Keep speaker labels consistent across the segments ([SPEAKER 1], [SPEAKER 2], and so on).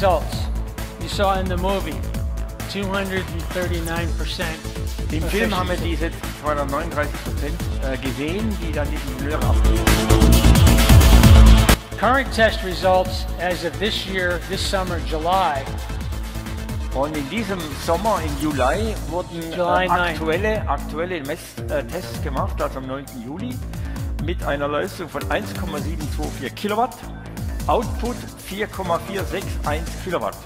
[SPEAKER 1] Results you saw in the movie 239%.
[SPEAKER 2] Im Film haben wir diese 239% äh, gesehen, die dann die Ingenieure abgeben.
[SPEAKER 1] Current test results as of this year, this summer, July,
[SPEAKER 2] Und in diesem Sommer, im Juli, wurden äh,
[SPEAKER 1] July 9.
[SPEAKER 2] aktuelle, aktuelle Messtests äh, Tests gemacht, also am 9. Juli, mit einer Leistung von 1,724 Kilowatt, Output 4,461 Kilowatt,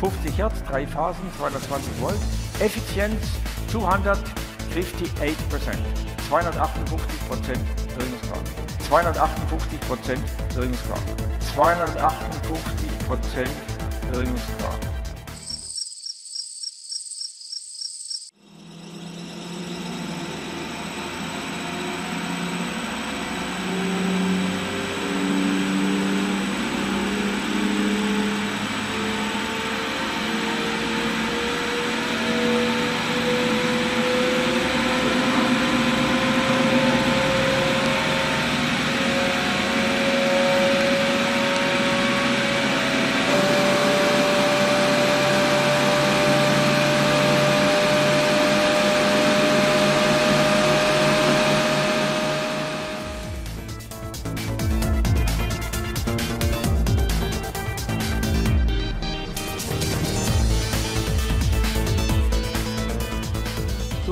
[SPEAKER 2] 50 Hertz, 3 Phasen, 220 Volt, Effizienz 258% 258% Wirkungsgrad, 258% Wirkungsgrad, 258% Wirkungsgrad.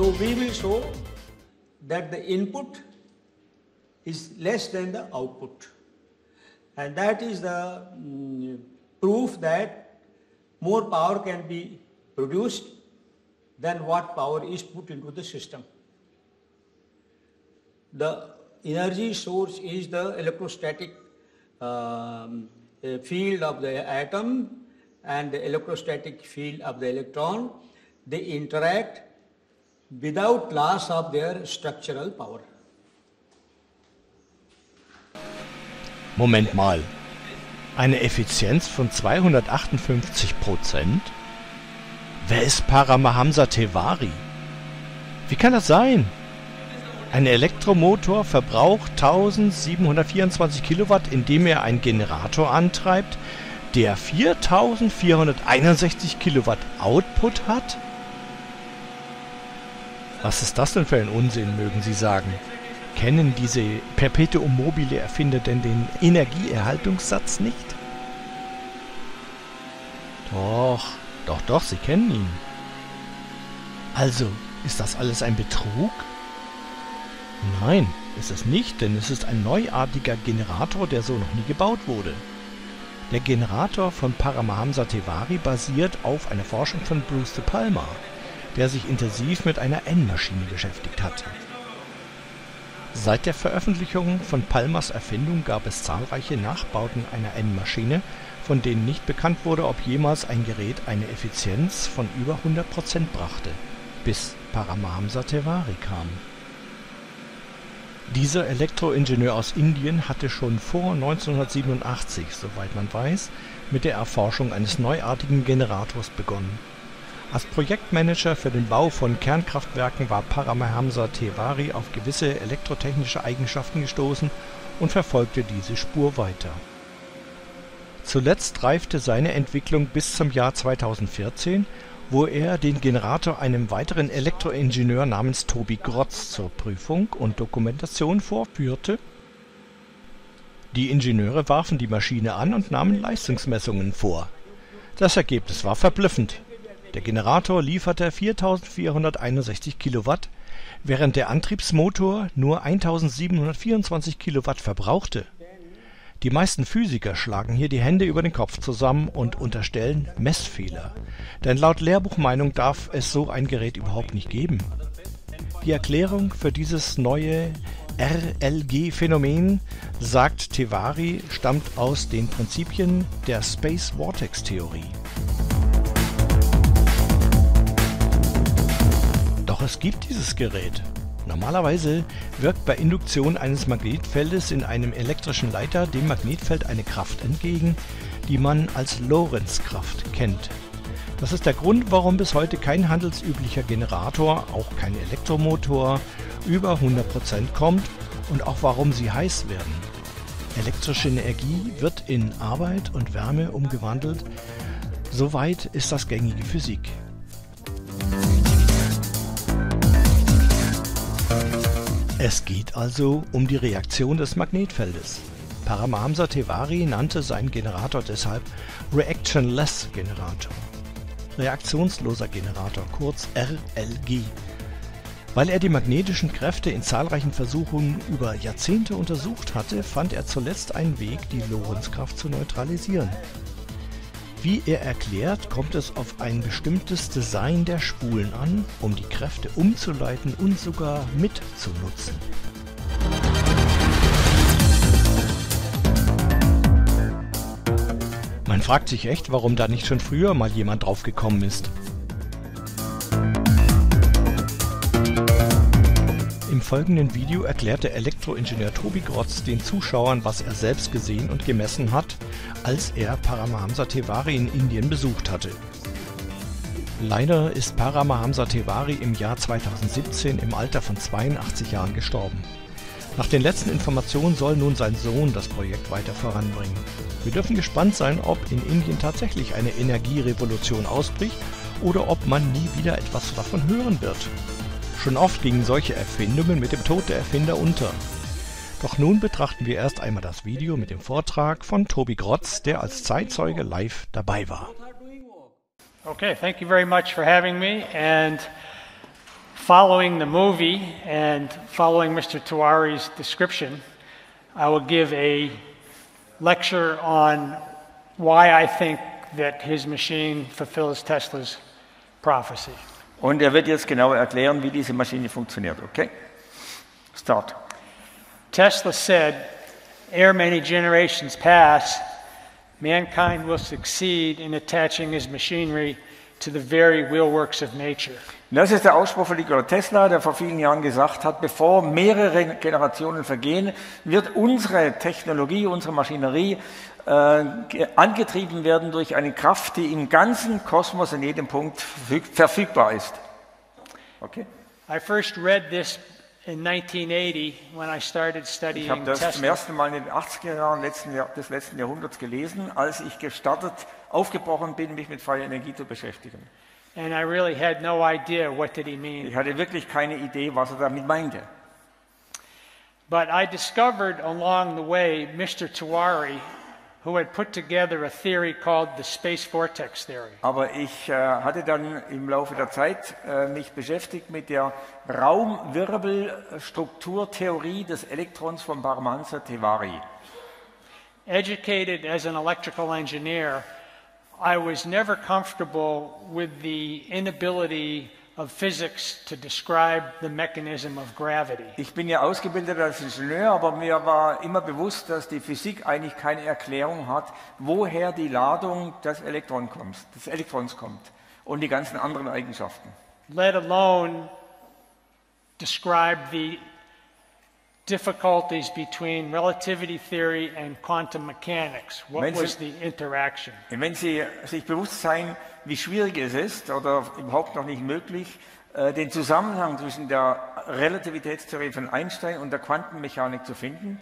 [SPEAKER 3] So we will show that the input is less than the output. And that is the mm, proof that more power can be produced than what power is put into the system. The energy source is the electrostatic um, field of the atom and the electrostatic field of the electron. They interact without loss of their structural power.
[SPEAKER 4] Moment mal. Eine Effizienz von 258 Prozent? Wer ist Paramahamsa Tewari? Wie kann das sein? Ein Elektromotor verbraucht 1724 Kilowatt, indem er einen Generator antreibt, der 4461 Kilowatt Output hat? Was ist das denn für ein Unsinn, mögen Sie sagen? Kennen diese Perpetuum mobile Erfinder denn den Energieerhaltungssatz nicht? Doch, doch, doch, sie kennen ihn. Also, ist das alles ein Betrug? Nein, ist es nicht, denn es ist ein neuartiger Generator, der so noch nie gebaut wurde. Der Generator von Paramahamsa Tewari basiert auf einer Forschung von Bruce de Palma, der sich intensiv mit einer N-Maschine beschäftigt hat. Seit der Veröffentlichung von Palmas Erfindung gab es zahlreiche Nachbauten einer N-Maschine, von denen nicht bekannt wurde, ob jemals ein Gerät eine Effizienz von über 100% brachte, bis Paramahamsa Tewari kam. Dieser Elektroingenieur aus Indien hatte schon vor 1987, soweit man weiß, mit der Erforschung eines neuartigen Generators begonnen. Als Projektmanager für den Bau von Kernkraftwerken war Paramahamsa Tewari auf gewisse elektrotechnische Eigenschaften gestoßen und verfolgte diese Spur weiter. Zuletzt reifte seine Entwicklung bis zum Jahr 2014, wo er den Generator einem weiteren Elektroingenieur namens Tobi Grotz zur Prüfung und Dokumentation vorführte. Die Ingenieure warfen die Maschine an und nahmen Leistungsmessungen vor. Das Ergebnis war verblüffend. Der Generator lieferte 4461 Kilowatt, während der Antriebsmotor nur 1724 Kilowatt verbrauchte. Die meisten Physiker schlagen hier die Hände über den Kopf zusammen und unterstellen Messfehler, denn laut Lehrbuchmeinung darf es so ein Gerät überhaupt nicht geben. Die Erklärung für dieses neue RLG-Phänomen, sagt Tevari, stammt aus den Prinzipien der Space Vortex-Theorie. Es gibt dieses Gerät. Normalerweise wirkt bei Induktion eines Magnetfeldes in einem elektrischen Leiter dem Magnetfeld eine Kraft entgegen, die man als Lorentzkraft kennt. Das ist der Grund, warum bis heute kein handelsüblicher Generator, auch kein Elektromotor, über 100% kommt und auch warum sie heiß werden. Elektrische Energie wird in Arbeit und Wärme umgewandelt. Soweit ist das gängige Physik. Es geht also um die Reaktion des Magnetfeldes. Paramahamsa Tevari nannte seinen Generator deshalb Reactionless Generator. Reaktionsloser Generator, kurz RLG. Weil er die magnetischen Kräfte in zahlreichen Versuchen über Jahrzehnte untersucht hatte, fand er zuletzt einen Weg, die Lorentzkraft zu neutralisieren. Wie er erklärt, kommt es auf ein bestimmtes Design der Spulen an, um die Kräfte umzuleiten und sogar mitzunutzen. Man fragt sich echt, warum da nicht schon früher mal jemand drauf gekommen ist. Im folgenden Video erklärte Elektroingenieur Tobi Grotz den Zuschauern, was er selbst gesehen und gemessen hat, als er Paramahamsa Tewari in Indien besucht hatte. Leider ist Paramahamsa Tewari im Jahr 2017 im Alter von 82 Jahren gestorben. Nach den letzten Informationen soll nun sein Sohn das Projekt weiter voranbringen. Wir dürfen gespannt sein, ob in Indien tatsächlich eine Energierevolution ausbricht oder ob man nie wieder etwas davon hören wird. Schon oft gingen solche Erfindungen mit dem Tod der Erfinder unter. Doch nun betrachten wir erst einmal das Video mit dem Vortrag von Tobi Grotz, der als Zeitzeuge live dabei war.
[SPEAKER 1] Okay, thank you very much for having me. And following the movie and following Mr. Tuari's description, I will give a lecture on why I think that his machine fulfills Tesla's prophecy.
[SPEAKER 2] Und er wird jetzt genau erklären, wie diese Maschine funktioniert. Okay? Start.
[SPEAKER 1] Tesla said, ere many generations pass, mankind will succeed in attaching his machinery to the very wheelworks of nature.
[SPEAKER 2] Das ist der Ausspruch von Nikola Tesla, der vor vielen Jahren gesagt hat, bevor mehrere Generationen vergehen, wird unsere Technologie, unsere Maschinerie äh, angetrieben werden durch eine Kraft, die im ganzen Kosmos in jedem Punkt verfügbar ist. Okay?
[SPEAKER 1] I first read this in 1980 when I started studying
[SPEAKER 2] Ich habe das zum ersten Mal in den 80er Jahren letzten Jahr, des letzten Jahrhunderts gelesen, als ich gestartet, aufgebrochen bin, mich mit freier Energie zu beschäftigen.
[SPEAKER 1] And I really had no idea what did he mean.
[SPEAKER 2] Ich hatte wirklich keine Idee, was er damit meinte.
[SPEAKER 1] But I discovered along the way Mr. Tuari, who had put together a theory called the space vortex theory.
[SPEAKER 2] Aber ich äh, hatte dann im Laufe der Zeit äh, mich beschäftigt mit der Raumwirbelstrukturtheorie des Elektrons von Paramahansa Tevari.
[SPEAKER 1] Educated as an electrical engineer, I was never comfortable with the inability of physics to describe the mechanism of gravity.
[SPEAKER 2] Ich bin ja ausgebildet als Ingenieur, aber mir war immer bewusst, dass die Physik eigentlich keine Erklärung hat, woher die Ladung des, Elektron kommt, des Elektrons kommt und die ganzen anderen Eigenschaften.
[SPEAKER 1] let alone describe the difficulties between relativity theory and quantum mechanics. What
[SPEAKER 2] Wenn Sie-
[SPEAKER 1] was the interaction?
[SPEAKER 2] Wenn Sie sich bewusst sein, wie schwierig es ist oder überhaupt noch nicht möglich, äh, den Zusammenhang zwischen der Relativitätstheorie von Einstein und der Quantenmechanik zu finden,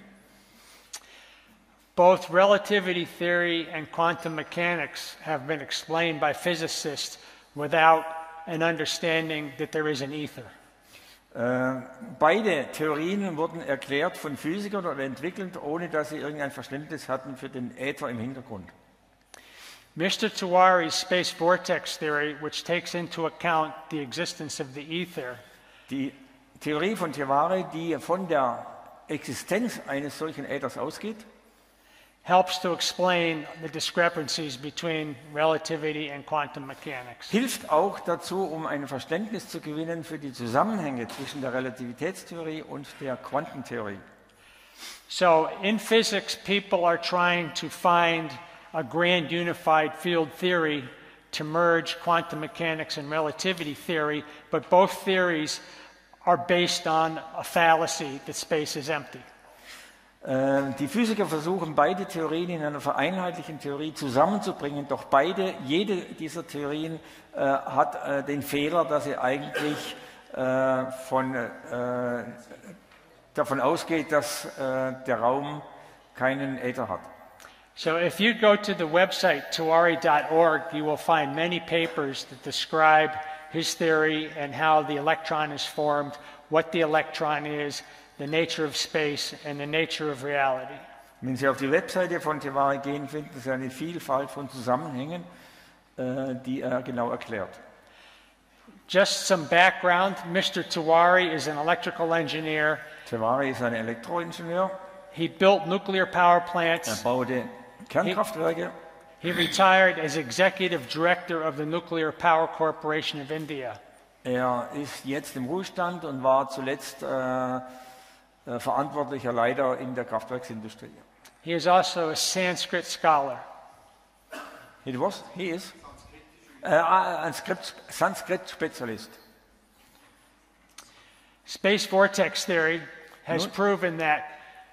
[SPEAKER 1] Both relativity theory and quantum mechanics have been explained by physicists without an understanding that there is an ether.
[SPEAKER 2] Äh, Beide Theorien wurden erklärt von Physikern oder entwickelt, ohne dass sie irgendein Verständnis hatten für den Äther im Hintergrund.
[SPEAKER 1] Mr. Tuari's space vortex theory, which takes into account the existence of the ether,
[SPEAKER 2] Die Theorie von Tevari, die von der Existenz eines solchen Äthers ausgeht,
[SPEAKER 1] helps to explain the discrepancies between relativity and quantum mechanics.
[SPEAKER 2] hilft auch dazu, um ein Verständnis zu gewinnen für die Zusammenhänge zwischen der Relativitätstheorie und der Quantentheorie.
[SPEAKER 1] So, in physics, people are trying to find a grand unified field theory to merge quantum mechanics and relativity theory, but both theories are based on a fallacy that space is empty.
[SPEAKER 2] Äh, Die Physiker versuchen beide Theorien in einer vereinheitlichen Theorie zusammenzubringen, doch beide, jede dieser Theorien äh, hat äh, den Fehler, dass sie eigentlich äh, von, äh, davon ausgeht, dass äh, der Raum keinen Äther hat.
[SPEAKER 1] So if you go to the website tuari.org, you will find many papers that describe his theory and how the electron is formed, what the electron is, the nature of space, and the nature of reality.
[SPEAKER 2] Wenn Sie auf die Webseite von Tewari gehen, finden Sie eine Vielfalt von Zusammenhängen, äh, die er genau erklärt.
[SPEAKER 1] Just some background Mr. Tawari is an electrical engineer.
[SPEAKER 2] Tewari ist ein Elektroingenieur.
[SPEAKER 1] He built nuclear power plants.
[SPEAKER 2] Er baute Kernkraftwerke.
[SPEAKER 1] He retired as executive director of the Nuclear Power Corporation of India.
[SPEAKER 2] Er ist jetzt im Ruhestand und war zuletzt äh, äh, verantwortlicher Leiter in der Kraftwerksindustrie.
[SPEAKER 1] He is also a Sanskrit scholar.
[SPEAKER 2] He was? He is? Äh, ein Sanskrit-Spezialist.
[SPEAKER 1] Space vortex theory has proven that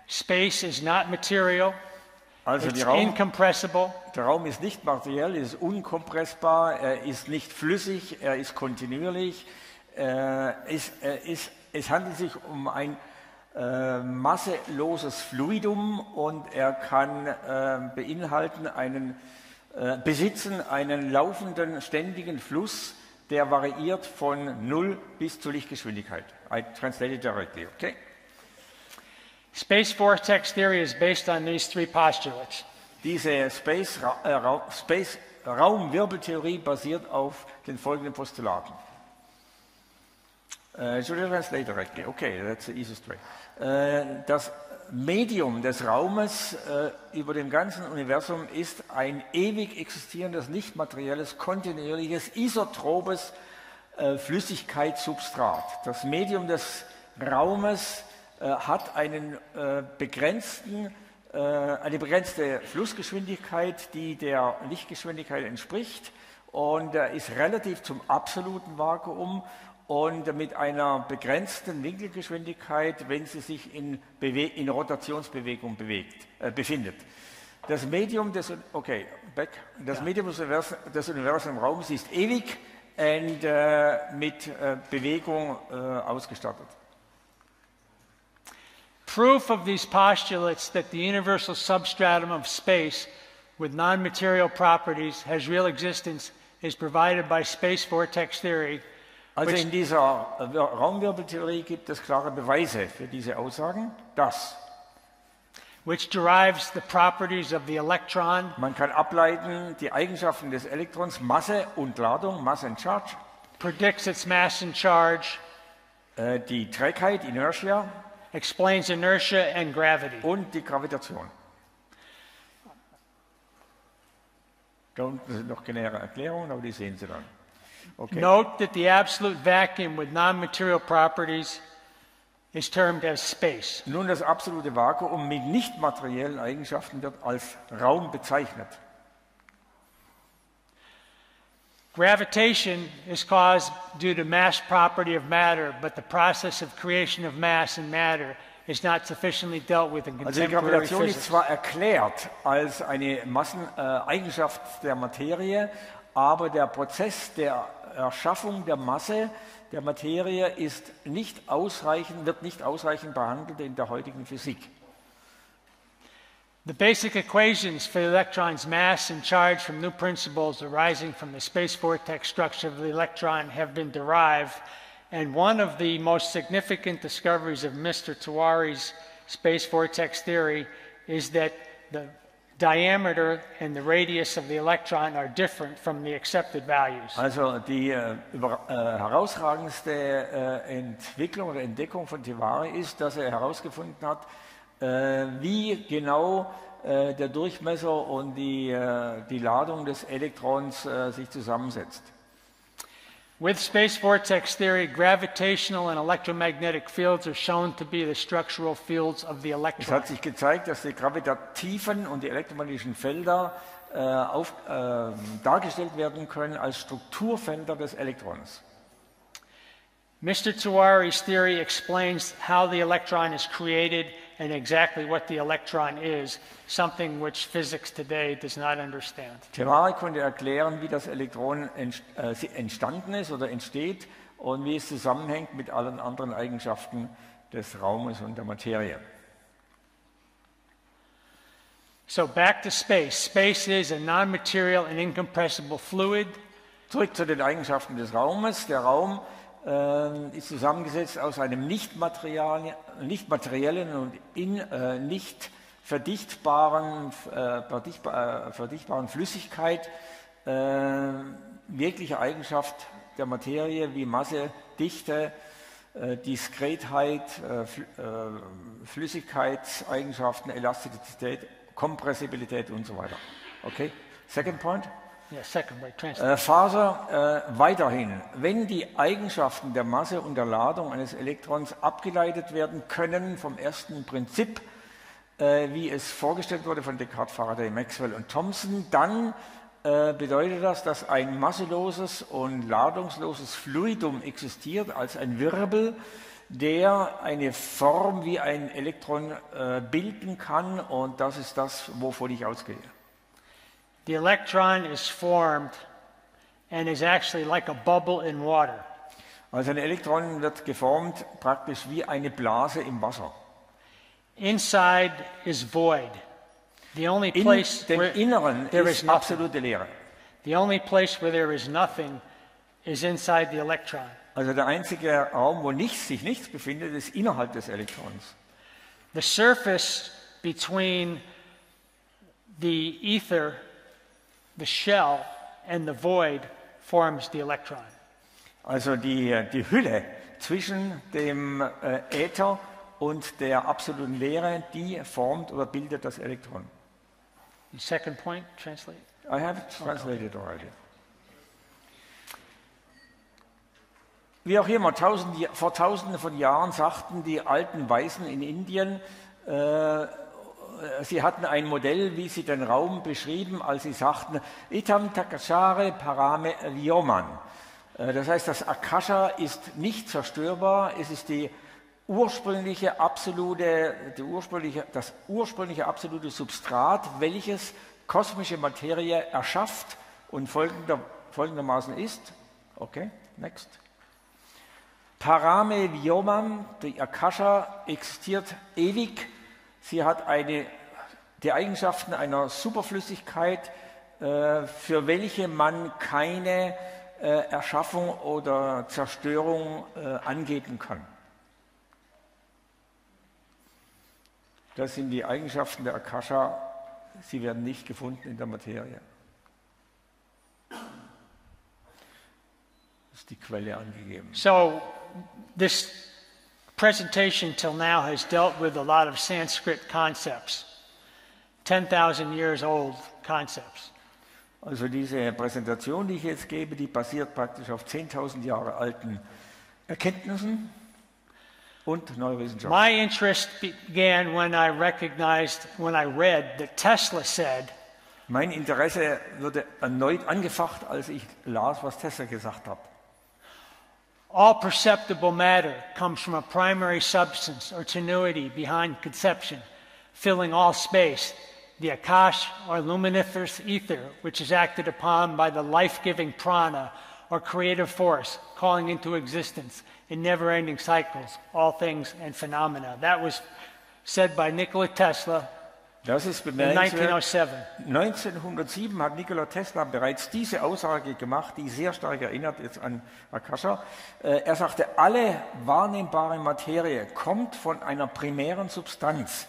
[SPEAKER 1] space is not material,
[SPEAKER 2] Also
[SPEAKER 1] it's
[SPEAKER 2] Raum,
[SPEAKER 1] incompressible,
[SPEAKER 2] der Raum ist nicht materiell, er ist unkompressbar, er ist nicht flüssig, er ist kontinuierlich. Äh, es, er ist, es handelt sich um ein äh, masseloses Fluidum und er kann äh, beinhalten einen, äh, besitzen einen laufenden, ständigen Fluss, der variiert von 0 bis zur Lichtgeschwindigkeit. I translated directly, okay?
[SPEAKER 1] Space vortex theory is based on these three postulates.
[SPEAKER 2] Diese Space, äh, Ra Space Raumwirbeltheorie basiert auf den folgenden Postulaten. Uh, should I translate directly? Okay, that's the easiest way. Äh, das Medium des Raumes äh, über dem ganzen Universum ist ein ewig existierendes, nicht materielles, kontinuierliches, isotropes äh, Flüssigkeitssubstrat. Das Medium des Raumes hat einen begrenzten, eine begrenzte Flussgeschwindigkeit, die der Lichtgeschwindigkeit entspricht und ist relativ zum absoluten Vakuum und mit einer begrenzten Winkelgeschwindigkeit, wenn sie sich in, Bewe in Rotationsbewegung bewegt, äh, befindet. Das Medium des, okay, back. Das Medium des Universums, des Universums im Raum ist ewig und äh, mit äh, Bewegung äh, ausgestattet.
[SPEAKER 1] Proof of these postulates that the universal substratum of space with non material properties has real existence is provided by space vortex theory,
[SPEAKER 2] Also in dieser äh, Raumwirbeltheorie gibt es klare Beweise für diese Aussagen, dass
[SPEAKER 1] which derives the properties of the electron,
[SPEAKER 2] man kann ableiten die Eigenschaften des Elektrons, Masse und Ladung, Masse und Charge,
[SPEAKER 1] predicts its mass and charge,
[SPEAKER 2] äh, die Trägheit, Inertia
[SPEAKER 1] explains inertia and gravity.
[SPEAKER 2] und die Gravitation. Da unten sind noch nähere Erklärungen, aber die sehen Sie dann. Okay.
[SPEAKER 1] Note that the absolute vacuum with non material properties is termed as space.
[SPEAKER 2] Nun, das absolute Vakuum mit nicht materiellen Eigenschaften wird als Raum bezeichnet.
[SPEAKER 1] Gravitation is caused due to mass property of matter, but the process of creation of mass and matter is not sufficiently dealt with in
[SPEAKER 2] Also die
[SPEAKER 1] contemporary
[SPEAKER 2] Gravitation ist
[SPEAKER 1] physics.
[SPEAKER 2] zwar erklärt als eine Masseneigenschaft Eigenschaft der Materie, aber der Prozess der Erschaffung der Masse der Materie ist nicht ausreichend, wird nicht ausreichend behandelt in der heutigen Physik.
[SPEAKER 1] The basic equations for the electron's mass and charge from new principles arising from the space vortex structure of the electron have been derived, and one of the most significant discoveries of Mr. Tawari's space vortex theory is that the diameter and the radius of the electron are different from the accepted values.
[SPEAKER 2] Also die äh, über, äh, herausragendste äh, Entwicklung oder Entdeckung von Tevari ist, dass er herausgefunden hat, äh, wie genau äh, der Durchmesser und die, äh, die Ladung des Elektrons sich zusammensetzt.
[SPEAKER 1] With space vortex theory, gravitational and electromagnetic fields are shown to be the structural fields of the
[SPEAKER 2] Es
[SPEAKER 1] electron.
[SPEAKER 2] hat sich gezeigt, dass die gravitativen und die elektromagnetischen Felder äh, auf, äh, dargestellt werden können als Strukturfelder des Elektrons.
[SPEAKER 1] Mr. Tawari's theory explains how the electron is created and exactly what the electron is, something which physics today does not understand.
[SPEAKER 2] Tevari konnte erklären, wie das Elektron äh, entstanden ist oder entsteht und wie es zusammenhängt mit allen anderen Eigenschaften des Raumes und der Materie.
[SPEAKER 1] So back to space. Space is a non-material and incompressible fluid.
[SPEAKER 2] Zurück zu den Eigenschaften des Raumes. Der Raum äh, ist zusammengesetzt aus einem nicht, nicht materiellen und in, äh, nicht verdichtbaren, äh, verdichtbar, äh, verdichtbaren Flüssigkeit. Äh, wirkliche Eigenschaft der Materie wie Masse, Dichte, äh, Diskretheit, Flüssigkeitseigenschaften, Elastizität, Kompressibilität und so weiter. Okay? Second point. Äh, Faser äh, weiterhin. Wenn die Eigenschaften der Masse und der Ladung eines Elektrons abgeleitet werden können vom ersten Prinzip, äh, wie es vorgestellt wurde von Descartes, Faraday, Maxwell und Thomson, dann äh, bedeutet das, dass ein masseloses und ladungsloses Fluidum existiert als ein Wirbel, der eine Form wie ein Elektron äh, bilden kann und das ist das, wovon ich ausgehe.
[SPEAKER 1] The electron is formed and is actually like a bubble in water.
[SPEAKER 2] Also ein Elektron wird geformt praktisch wie eine Blase im Wasser.
[SPEAKER 1] Inside is void. The only
[SPEAKER 2] In
[SPEAKER 1] place
[SPEAKER 2] dem
[SPEAKER 1] where
[SPEAKER 2] Inneren
[SPEAKER 1] there is nothing.
[SPEAKER 2] absolute Leere.
[SPEAKER 1] The only place where there is nothing is inside the electron.
[SPEAKER 2] Also der einzige Raum, wo nichts, sich nichts befindet, ist innerhalb des Elektrons.
[SPEAKER 1] The surface between the ether, the shell, and the void forms the electron.
[SPEAKER 2] Also die, die Hülle zwischen dem äh, Äther und der absoluten Leere, die formt oder bildet das Elektron.
[SPEAKER 1] The second point, translate.
[SPEAKER 2] I have it translated already. Wie auch immer, tausend, vor tausenden von Jahren sagten die alten Weisen in Indien, äh, sie hatten ein Modell, wie sie den Raum beschrieben, als sie sagten, Itam Takashare Parame Vyoman. Äh, das heißt, das Akasha ist nicht zerstörbar, es ist die ursprüngliche absolute, die ursprüngliche, das ursprüngliche absolute Substrat, welches kosmische Materie erschafft und folgender, folgendermaßen ist. Okay, next. Parame Vyomam, die Akasha, existiert ewig. Sie hat eine, die Eigenschaften einer Superflüssigkeit, äh, für welche man keine äh, Erschaffung oder Zerstörung äh, angeben kann. Das sind die Eigenschaften der Akasha. Sie werden nicht gefunden in der Materie. Das ist die Quelle angegeben.
[SPEAKER 1] So, this presentation till now has dealt with a lot of Sanskrit concepts, 10,000 years old concepts.
[SPEAKER 2] Also diese Präsentation, die ich jetzt gebe, die basiert praktisch auf 10.000 Jahre alten Erkenntnissen und Neurowissenschaft.
[SPEAKER 1] My interest began when I recognized, when I read that Tesla said,
[SPEAKER 2] Mein Interesse wurde erneut angefacht, als ich las, was Tesla gesagt hat.
[SPEAKER 1] All perceptible matter comes from a primary substance or tenuity behind conception, filling all space, the akash or luminiferous ether, which is acted upon by the life giving prana or creative force, calling into existence in never ending cycles all things and phenomena. That was said by Nikola Tesla
[SPEAKER 2] Das ist bemerkenswert.
[SPEAKER 1] 1907.
[SPEAKER 2] 1907 hat Nikola Tesla bereits diese Aussage gemacht, die sehr stark erinnert jetzt an Akasha. Äh, Er sagte, alle wahrnehmbare Materie kommt von einer primären Substanz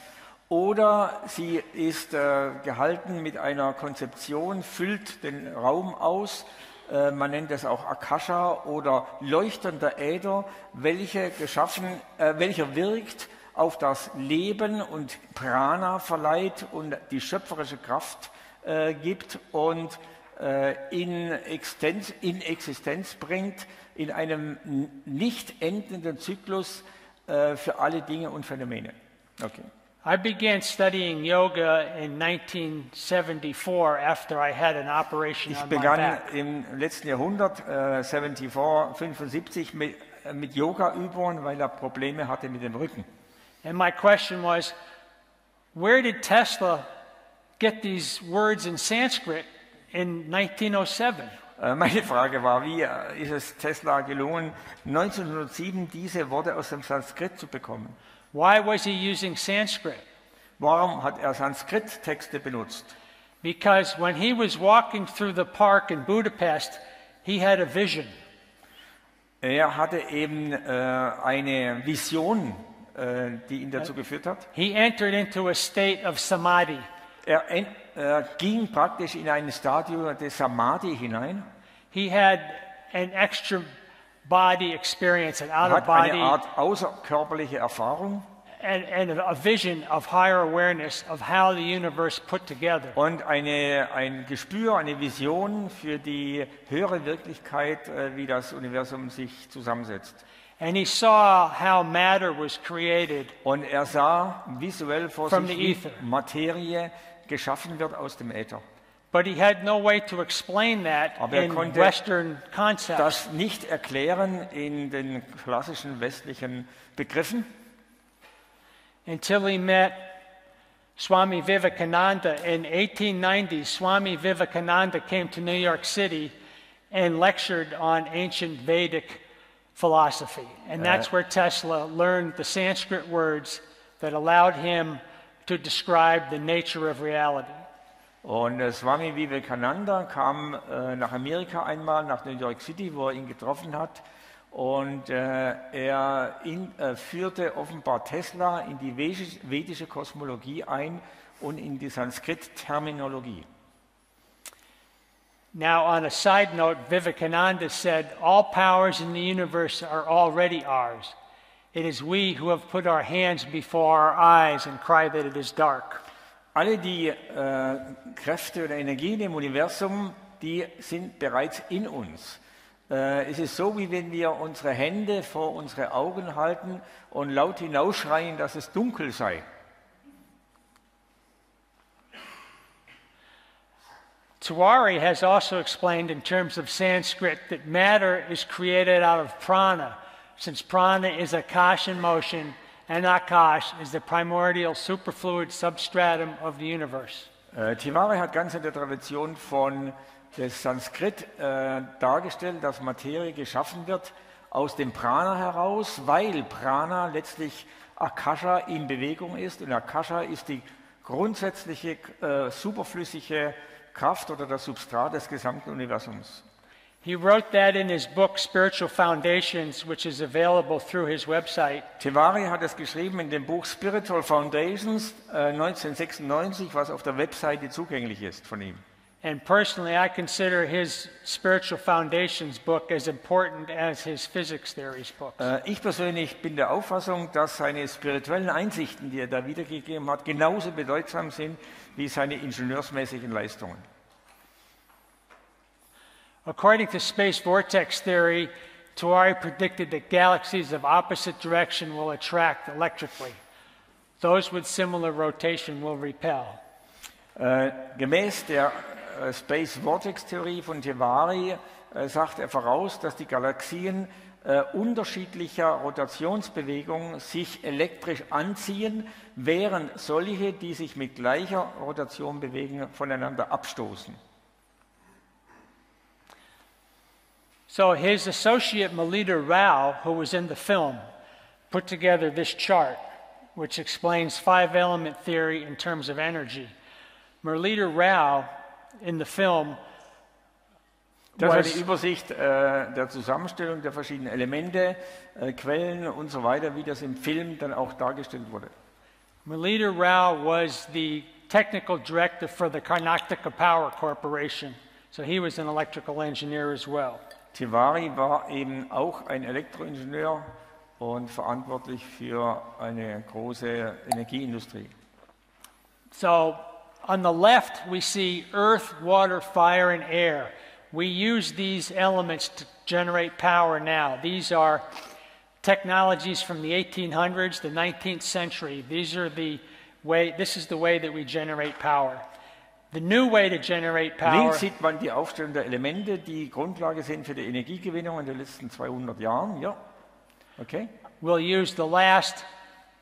[SPEAKER 2] oder sie ist äh, gehalten mit einer Konzeption, füllt den Raum aus. Äh, Man nennt es auch Akasha oder leuchtender Äther, welche geschaffen, äh, welcher wirkt auf das Leben und Prana verleiht und die schöpferische Kraft äh, gibt und äh, in, Existenz, in Existenz bringt, in einem nicht endenden Zyklus äh, für alle Dinge und Phänomene. Okay.
[SPEAKER 1] I began studying yoga in 1974 after I had an operation
[SPEAKER 2] Ich
[SPEAKER 1] on my
[SPEAKER 2] begann
[SPEAKER 1] back.
[SPEAKER 2] im letzten Jahrhundert, äh, 74, 75, mit, äh, mit Yoga-Übungen, weil er Probleme hatte mit dem Rücken.
[SPEAKER 1] And my question was, where did Tesla get these words in Sanskrit in 1907?
[SPEAKER 2] Äh, Meine Frage war, wie äh, ist es Tesla gelungen, 1907 diese Worte aus dem Sanskrit zu bekommen?
[SPEAKER 1] Why was he using Sanskrit?
[SPEAKER 2] Warum hat er Sanskrit-Texte benutzt?
[SPEAKER 1] Because when he was walking through the park in Budapest, he had a vision.
[SPEAKER 2] Er hatte eben äh, eine Vision, die ihn dazu geführt hat.
[SPEAKER 1] He entered into a state of samadhi.
[SPEAKER 2] Er äh, ging praktisch in ein Stadium des Samadhi hinein,
[SPEAKER 1] He had an extra body experience, an out of
[SPEAKER 2] hat eine
[SPEAKER 1] body,
[SPEAKER 2] Art außerkörperliche Erfahrung
[SPEAKER 1] and, and a vision of higher awareness of how the universe put together.
[SPEAKER 2] und eine, ein Gespür, eine Vision für die höhere Wirklichkeit, äh, wie das Universum sich zusammensetzt.
[SPEAKER 1] And he saw how matter was created
[SPEAKER 2] Und er sah visuell vor
[SPEAKER 1] From
[SPEAKER 2] sich,
[SPEAKER 1] the
[SPEAKER 2] wie
[SPEAKER 1] ether.
[SPEAKER 2] Materie geschaffen wird aus dem Äther.
[SPEAKER 1] But he had no way to explain that
[SPEAKER 2] Aber er
[SPEAKER 1] in
[SPEAKER 2] konnte
[SPEAKER 1] Western concepts.
[SPEAKER 2] Das nicht erklären in den klassischen westlichen Begriffen,
[SPEAKER 1] until he met Swami Vivekananda. In 1890, Swami Vivekananda came to New York City and lectured on ancient Vedic philosophy. And that's where Tesla learned the Sanskrit words that allowed him to describe the nature of reality.
[SPEAKER 2] Und äh, Swami Vivekananda kam äh, nach Amerika einmal, nach New York City, wo er ihn getroffen hat. Und äh, er in, äh, führte offenbar Tesla in die vedisch- vedische Kosmologie ein und in die Sanskrit-Terminologie.
[SPEAKER 1] Now, on a side note, Vivekananda said, All powers in the universe are already ours. It is we who have put our hands before our eyes and cry that it is dark.
[SPEAKER 2] Alle die äh, Kräfte oder Energien im Universum, die sind bereits in uns. Äh, es ist so, wie wenn wir unsere Hände vor unsere Augen halten und laut hinausschreien, dass es dunkel sei.
[SPEAKER 1] Tiwari has also explained in terms of Sanskrit that matter is created out of prana, since prana is akash in motion, and akash is the primordial superfluid substratum of the universe.
[SPEAKER 2] Äh, Tiwari hat ganz in der Tradition von des Sanskrit äh, dargestellt, dass Materie geschaffen wird aus dem Prana heraus, weil Prana letztlich Akasha in Bewegung ist und Akasha ist die grundsätzliche äh, superflüssige Kraft oder das Substrat des gesamten Universums.
[SPEAKER 1] He wrote that in his book Spiritual Foundations, which is available through his website.
[SPEAKER 2] Tiwari hat es geschrieben in dem Buch Spiritual Foundations äh, 1996, was auf der Webseite zugänglich ist von ihm.
[SPEAKER 1] And personally, I consider his Spiritual Foundations book as important as his physics theories books.
[SPEAKER 2] Äh, Ich persönlich bin der Auffassung, dass seine spirituellen Einsichten, die er da wiedergegeben hat, genauso bedeutsam sind wie seine ingenieursmäßigen Leistungen.
[SPEAKER 1] According to space vortex theory, Tuari predicted that galaxies of opposite direction will attract electrically. Those with similar rotation will repel.
[SPEAKER 2] Äh, gemäß der äh, Space Vortex Theorie von Tevari äh, sagt er voraus, dass die Galaxien äh, unterschiedlicher Rotationsbewegung sich elektrisch anziehen, während solche, die sich mit gleicher Rotation bewegen, voneinander abstoßen.
[SPEAKER 1] So his associate Melita Rao, who was in the film, put together this chart, which explains five element theory in terms of energy. Melita Rao in the film
[SPEAKER 2] Das
[SPEAKER 1] was,
[SPEAKER 2] eine Übersicht äh, der Zusammenstellung der verschiedenen Elemente, äh, Quellen und so weiter, wie das im Film dann auch dargestellt wurde.
[SPEAKER 1] Melita Rao was the technical director for the Karnataka Power Corporation. So he was an electrical engineer as well.
[SPEAKER 2] Tiwari war eben auch ein Elektroingenieur und verantwortlich für eine große Energieindustrie.
[SPEAKER 1] So on the left, we see earth, water, fire, and air. We use these elements to generate power now. These are technologies from the 1800s, the 19th century. These are the way, this is the way that we generate power.
[SPEAKER 2] Links sieht man die Aufstellung der Elemente, die Grundlage sind für die Energiegewinnung in den letzten 200 Jahren. Ja, okay.
[SPEAKER 1] will use the last,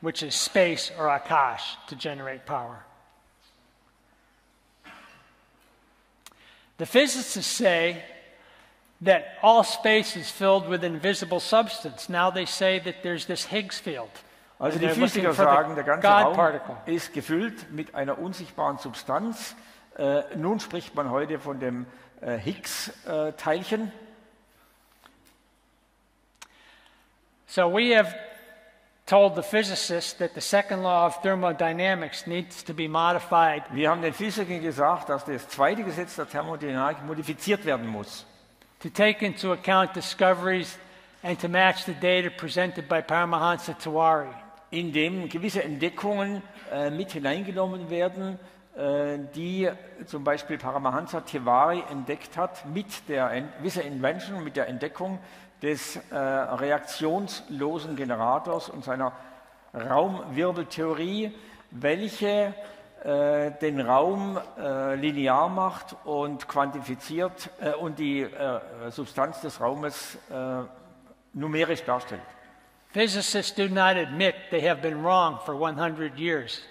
[SPEAKER 1] which is space or akash, to generate power. The physicists say that all space is filled with invisible substance. Now they say that there's this Higgs field.
[SPEAKER 2] Also die Physiker sagen, der ganze
[SPEAKER 1] God
[SPEAKER 2] Raum
[SPEAKER 1] particle.
[SPEAKER 2] ist gefüllt mit einer unsichtbaren Substanz. Äh, nun spricht man heute von dem äh, Higgs-Teilchen.
[SPEAKER 1] So we have told the physicists that the second law of thermodynamics needs to be modified
[SPEAKER 2] Wir haben den Physikern gesagt, dass das zweite Gesetz der Thermodynamik modifiziert werden muss,
[SPEAKER 1] to take into account discoveries and to match the data presented by Paramahansa Tewari.
[SPEAKER 2] in dem gewisse Entdeckungen äh, mit hineingenommen werden, die zum Beispiel Paramahansa Tewari entdeckt hat mit der with Invention, mit der Entdeckung des äh, reaktionslosen Generators und seiner Raumwirbeltheorie, welche äh, den Raum äh, linear macht und quantifiziert äh, und die äh, Substanz des Raumes äh, numerisch darstellt.
[SPEAKER 1] Physicists do not admit they have been wrong for 100 years.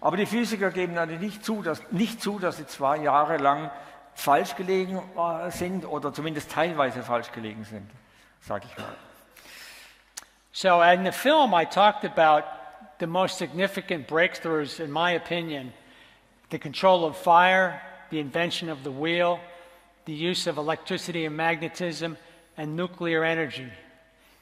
[SPEAKER 2] Aber die Physiker geben natürlich nicht zu, dass, nicht zu, dass sie zwei Jahre lang falsch gelegen äh, sind oder zumindest teilweise falsch gelegen sind, sage ich mal.
[SPEAKER 1] So, in the film, I talked about the most significant breakthroughs, in my opinion the control of fire, the invention of the wheel, the use of electricity and magnetism, and nuclear energy.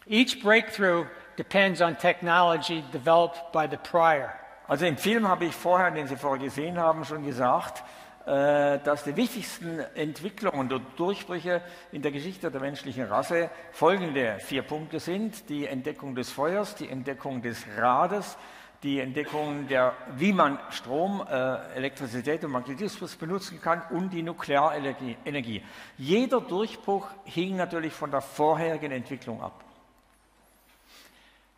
[SPEAKER 1] Each breakthrough depends on technology developed by the prior.
[SPEAKER 2] Also im Film habe ich vorher, den Sie vorher gesehen haben, schon gesagt, äh, dass die wichtigsten Entwicklungen und Durchbrüche in der Geschichte der menschlichen Rasse folgende vier Punkte sind. Die Entdeckung des Feuers, die Entdeckung des Rades, die Entdeckung der, wie man Strom, äh, Elektrizität und Magnetismus benutzen kann und die Nuklearenergie. Energie. Jeder Durchbruch hing natürlich von der vorherigen Entwicklung ab.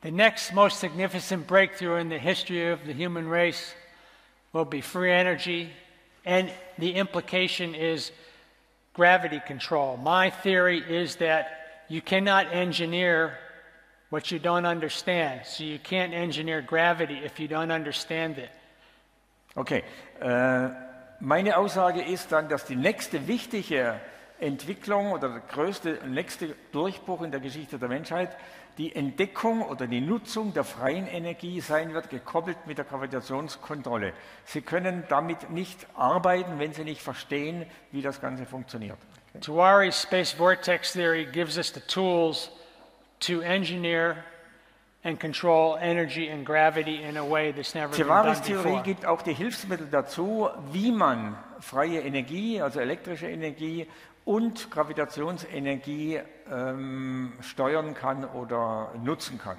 [SPEAKER 1] The next most significant breakthrough in the history of the human race will be free energy, and the implication is gravity control. My theory is that you cannot engineer what you don't understand. So you can't engineer gravity if you don't understand it.
[SPEAKER 2] Okay, äh, meine Aussage ist dann, dass die nächste wichtige Entwicklung oder der größte nächste Durchbruch in der Geschichte der Menschheit die Entdeckung oder die Nutzung der freien Energie sein wird, gekoppelt mit der Gravitationskontrolle. Sie können damit nicht arbeiten, wenn Sie nicht verstehen, wie das Ganze funktioniert.
[SPEAKER 1] Tewari's space vortex theory gives us the tools to engineer and control energy and gravity in a way that's never been done
[SPEAKER 2] Theorie gibt auch die Hilfsmittel dazu, wie man freie Energie, also elektrische Energie und Gravitationsenergie ähm, steuern kann oder nutzen kann.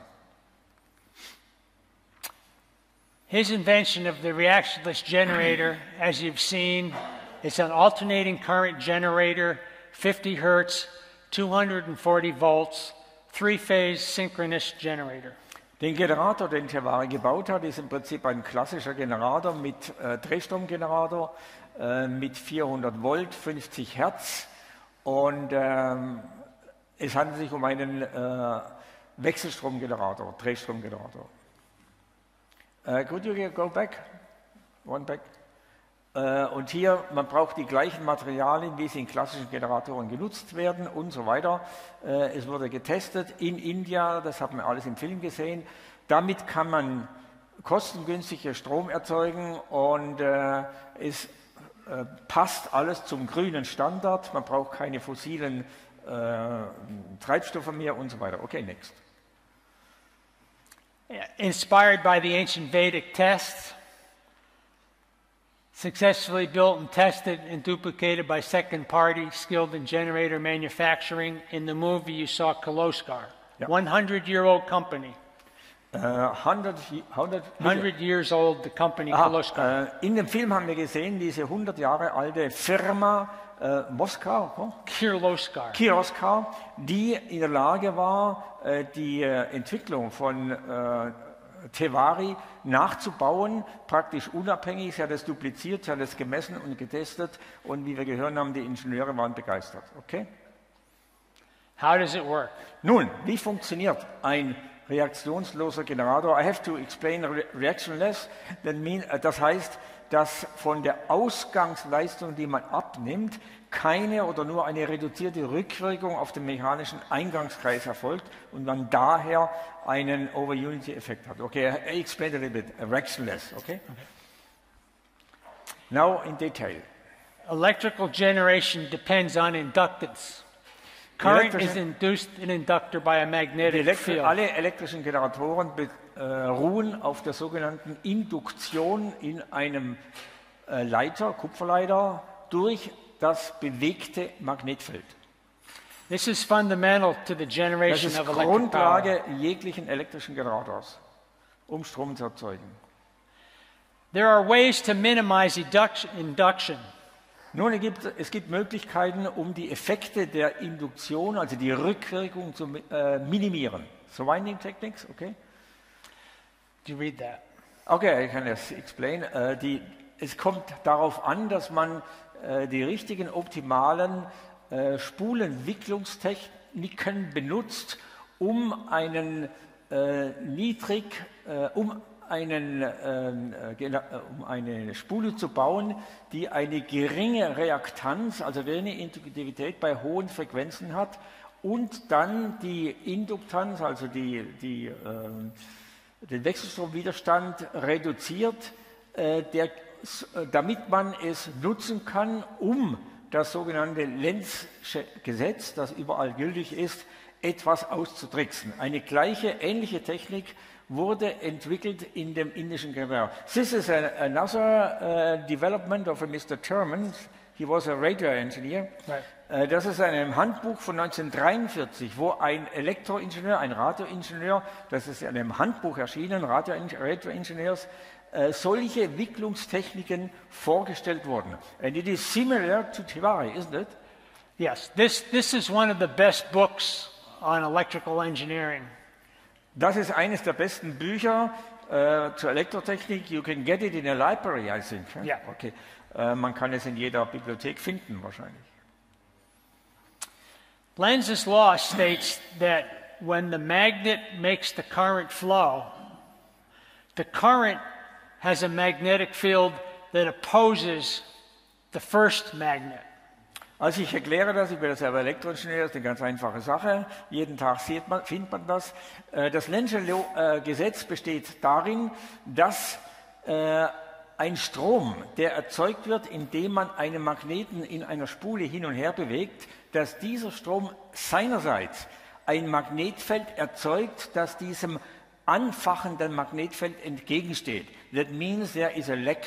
[SPEAKER 1] His invention of the reactionless generator, as you've seen, is an alternating current generator, 50 hertz, 240 volts, three phase synchronous generator.
[SPEAKER 2] Den Generator, den Tevari gebaut hat, ist im Prinzip ein klassischer Generator mit äh, Drehstromgenerator äh, mit 400 Volt, 50 Hertz und ähm, es handelt sich um einen äh, Wechselstromgenerator, Drehstromgenerator. Äh, could you go back? One back. Äh, und hier, man braucht die gleichen Materialien, wie sie in klassischen Generatoren genutzt werden und so weiter. Äh, es wurde getestet in India, das hat man alles im Film gesehen. Damit kann man kostengünstiger Strom erzeugen und es äh, passt alles zum grünen Standard. Man braucht keine fossilen äh, Treibstoffe mehr und so weiter. Okay, next.
[SPEAKER 1] Inspired by the ancient Vedic tests, successfully built and tested and duplicated by second party skilled in generator manufacturing. In the movie, you saw Koloskar,
[SPEAKER 2] Yeah.
[SPEAKER 1] 100 year old company.
[SPEAKER 2] Äh, 100, 100,
[SPEAKER 1] 100 years old, the company
[SPEAKER 2] Aha,
[SPEAKER 1] Koloskar.
[SPEAKER 2] äh, in dem Film haben wir gesehen, diese 100 Jahre alte Firma äh, Moskau, oh,
[SPEAKER 1] Kirloskar.
[SPEAKER 2] Kiroskar, die in der Lage war, äh, die äh, Entwicklung von äh, Tevari nachzubauen, praktisch unabhängig. Sie hat es dupliziert, sie hat es gemessen und getestet und wie wir gehört haben, die Ingenieure waren begeistert. Okay?
[SPEAKER 1] How does it work?
[SPEAKER 2] Nun, wie funktioniert ein reaktionsloser Generator? I have to explain re reactionless. That mean, äh, das heißt, dass von der Ausgangsleistung, die man abnimmt, keine oder nur eine reduzierte Rückwirkung auf den mechanischen Eingangskreis erfolgt und man daher einen Over-Unity-Effekt hat. Okay, I explained a little bit, fractionless, okay? Now in detail.
[SPEAKER 1] Electrical generation depends on inductance. Current is induced in inductor by a magnetic
[SPEAKER 2] Elektri
[SPEAKER 1] field.
[SPEAKER 2] alle elektrischen Generatoren äh, ruhen auf der sogenannten Induktion in einem äh, Leiter, Kupferleiter, durch das bewegte Magnetfeld.
[SPEAKER 1] This is fundamental to the
[SPEAKER 2] Das
[SPEAKER 1] generation
[SPEAKER 2] ist
[SPEAKER 1] of electric power.
[SPEAKER 2] Grundlage jeglichen elektrischen Generators, um Strom zu erzeugen.
[SPEAKER 1] There are ways to minimize induction.
[SPEAKER 2] Nun, es gibt, es gibt Möglichkeiten, um die Effekte der Induktion, also die Rückwirkung zu äh, minimieren. So Winding Techniques, okay?
[SPEAKER 1] Do you read that?
[SPEAKER 2] Okay, kann das explain. Äh, die, es kommt darauf an, dass man äh, die richtigen optimalen äh, Spulenwicklungstechniken benutzt, um einen äh, niedrig, äh, um einen, ähm, äh, äh, um eine Spule zu bauen, die eine geringe Reaktanz, also geringe Induktivität bei hohen Frequenzen hat und dann die Induktanz, also die, die ähm, den Wechselstromwiderstand reduziert, äh, der, äh, damit man es nutzen kann, um das sogenannte Lenzsche Gesetz, das überall gültig ist, etwas auszutricksen. Eine gleiche, ähnliche Technik wurde entwickelt in dem indischen Gewerbe. This is a, another uh, development of a Mr. Terman. He was a radio engineer.
[SPEAKER 1] Right.
[SPEAKER 2] Äh, Das ist in einem Handbuch von 1943, wo ein Elektroingenieur, ein Radioingenieur, das ist in einem Handbuch erschienen, Radio- Radioingenieurs, äh, solche Wicklungstechniken vorgestellt wurden. And it is similar to Tivari, isn't it?
[SPEAKER 1] Yes, this, this is one of the best books on electrical engineering.
[SPEAKER 2] Das ist eines der besten Bücher äh, zur Elektrotechnik. You can get it in a library, I think.
[SPEAKER 1] Ja.
[SPEAKER 2] Okay. Äh, man kann es in jeder Bibliothek finden, wahrscheinlich.
[SPEAKER 1] Lenz's law states that when the magnet makes the current flow, the current has a magnetic field that opposes the first magnet.
[SPEAKER 2] Also ich erkläre das, ich bin ja selber Elektroingenieur, das ist eine ganz einfache Sache. Jeden Tag man, findet man das. Äh, Das Lenzsche äh, Gesetz besteht darin, dass äh, ein Strom, der erzeugt wird, indem man einen Magneten in einer Spule hin und her bewegt, dass dieser Strom seinerseits ein Magnetfeld erzeugt, das diesem anfachenden Magnetfeld entgegensteht. That means there is a lag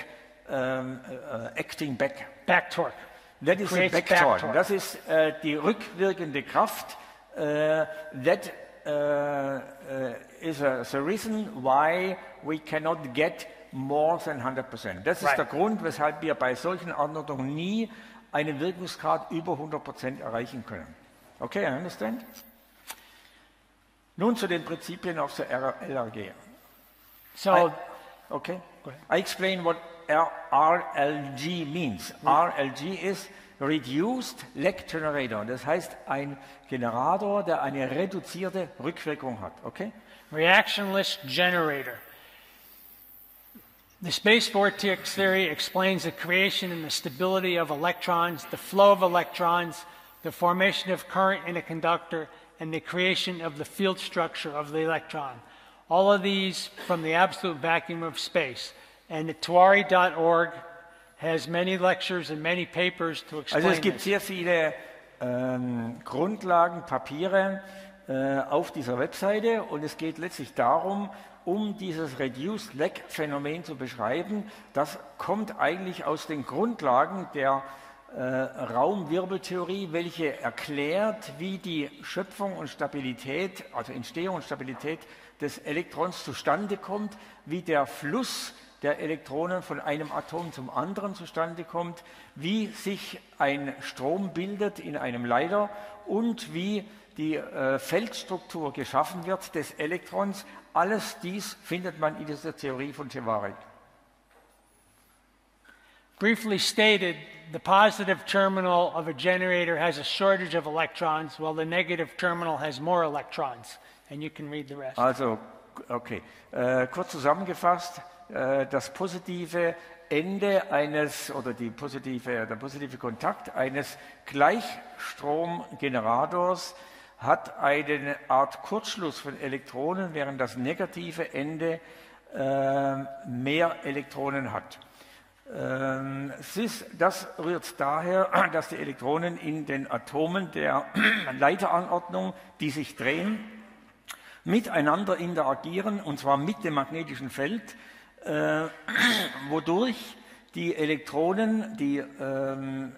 [SPEAKER 2] um, uh, acting back.
[SPEAKER 1] Back torque.
[SPEAKER 2] That is a
[SPEAKER 1] Creates
[SPEAKER 2] back
[SPEAKER 1] back
[SPEAKER 2] torque.
[SPEAKER 1] torque.
[SPEAKER 2] Das ist äh, die rückwirkende Kraft. Äh, that äh, äh, is a, the reason why we cannot get more than 100%. Das ist
[SPEAKER 1] Right.
[SPEAKER 2] der Grund, weshalb wir bei solchen Anordnungen nie einen Wirkungsgrad über 100% erreichen können. Okay, I understand? Nun zu den Prinzipien aus der LRG.
[SPEAKER 1] So,
[SPEAKER 2] I- okay. I explain what RLG means. RLG is Reduced Lag Generator. Das heißt ein Generator, der eine reduzierte Rückwirkung hat. Okay?
[SPEAKER 1] reactionless generator. The space vortex theory explains the creation and the stability of electrons, the flow of electrons, the formation of current in a conductor, and the creation of the field structure of the electron. All of these from the absolute vacuum of space. And tuari.org has many lectures and many papers to explain
[SPEAKER 2] Also es gibt sehr viele ähm, Grundlagen, Papiere äh, auf dieser Webseite und es geht letztlich darum, um dieses Reduced Lag Phänomen zu beschreiben. Das kommt eigentlich aus den Grundlagen der äh, Raumwirbeltheorie, welche erklärt, wie die Schöpfung und Stabilität, also Entstehung und Stabilität des Elektrons zustande kommt, wie der Fluss der Elektronen von einem Atom zum anderen zustande kommt, wie sich ein Strom bildet in einem Leiter und wie die äh, Feldstruktur geschaffen wird des Elektrons. Alles dies findet man in dieser Theorie von Tevarik.
[SPEAKER 1] Briefly stated, the positive terminal of a generator has a shortage of electrons, while the negative terminal has more electrons. And you can read the rest.
[SPEAKER 2] Also, okay. Äh, kurz zusammengefasst, das positive Ende eines oder die positive, der positive Kontakt eines Gleichstromgenerators hat eine Art Kurzschluss von Elektronen, während das negative Ende äh, mehr Elektronen hat. Ähm, das rührt daher, dass die Elektronen in den Atomen der Leiteranordnung, die sich drehen, miteinander interagieren, und zwar mit dem magnetischen Feld, äh, wodurch die Elektronen, die, ähm,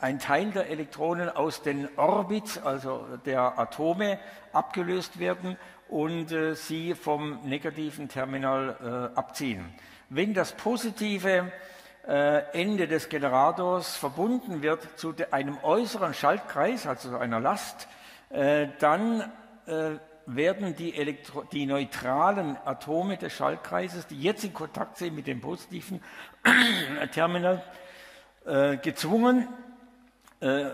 [SPEAKER 2] ein Teil der Elektronen aus den Orbits, also der Atome, abgelöst werden und äh, sie vom negativen Terminal äh, abziehen. Wenn das positive äh, Ende des Generators verbunden wird zu einem äußeren Schaltkreis, also einer Last, äh, dann äh, werden die, Elektro die neutralen Atome des Schaltkreises, die jetzt in Kontakt sind mit dem positiven Terminal, äh, gezwungen, äh,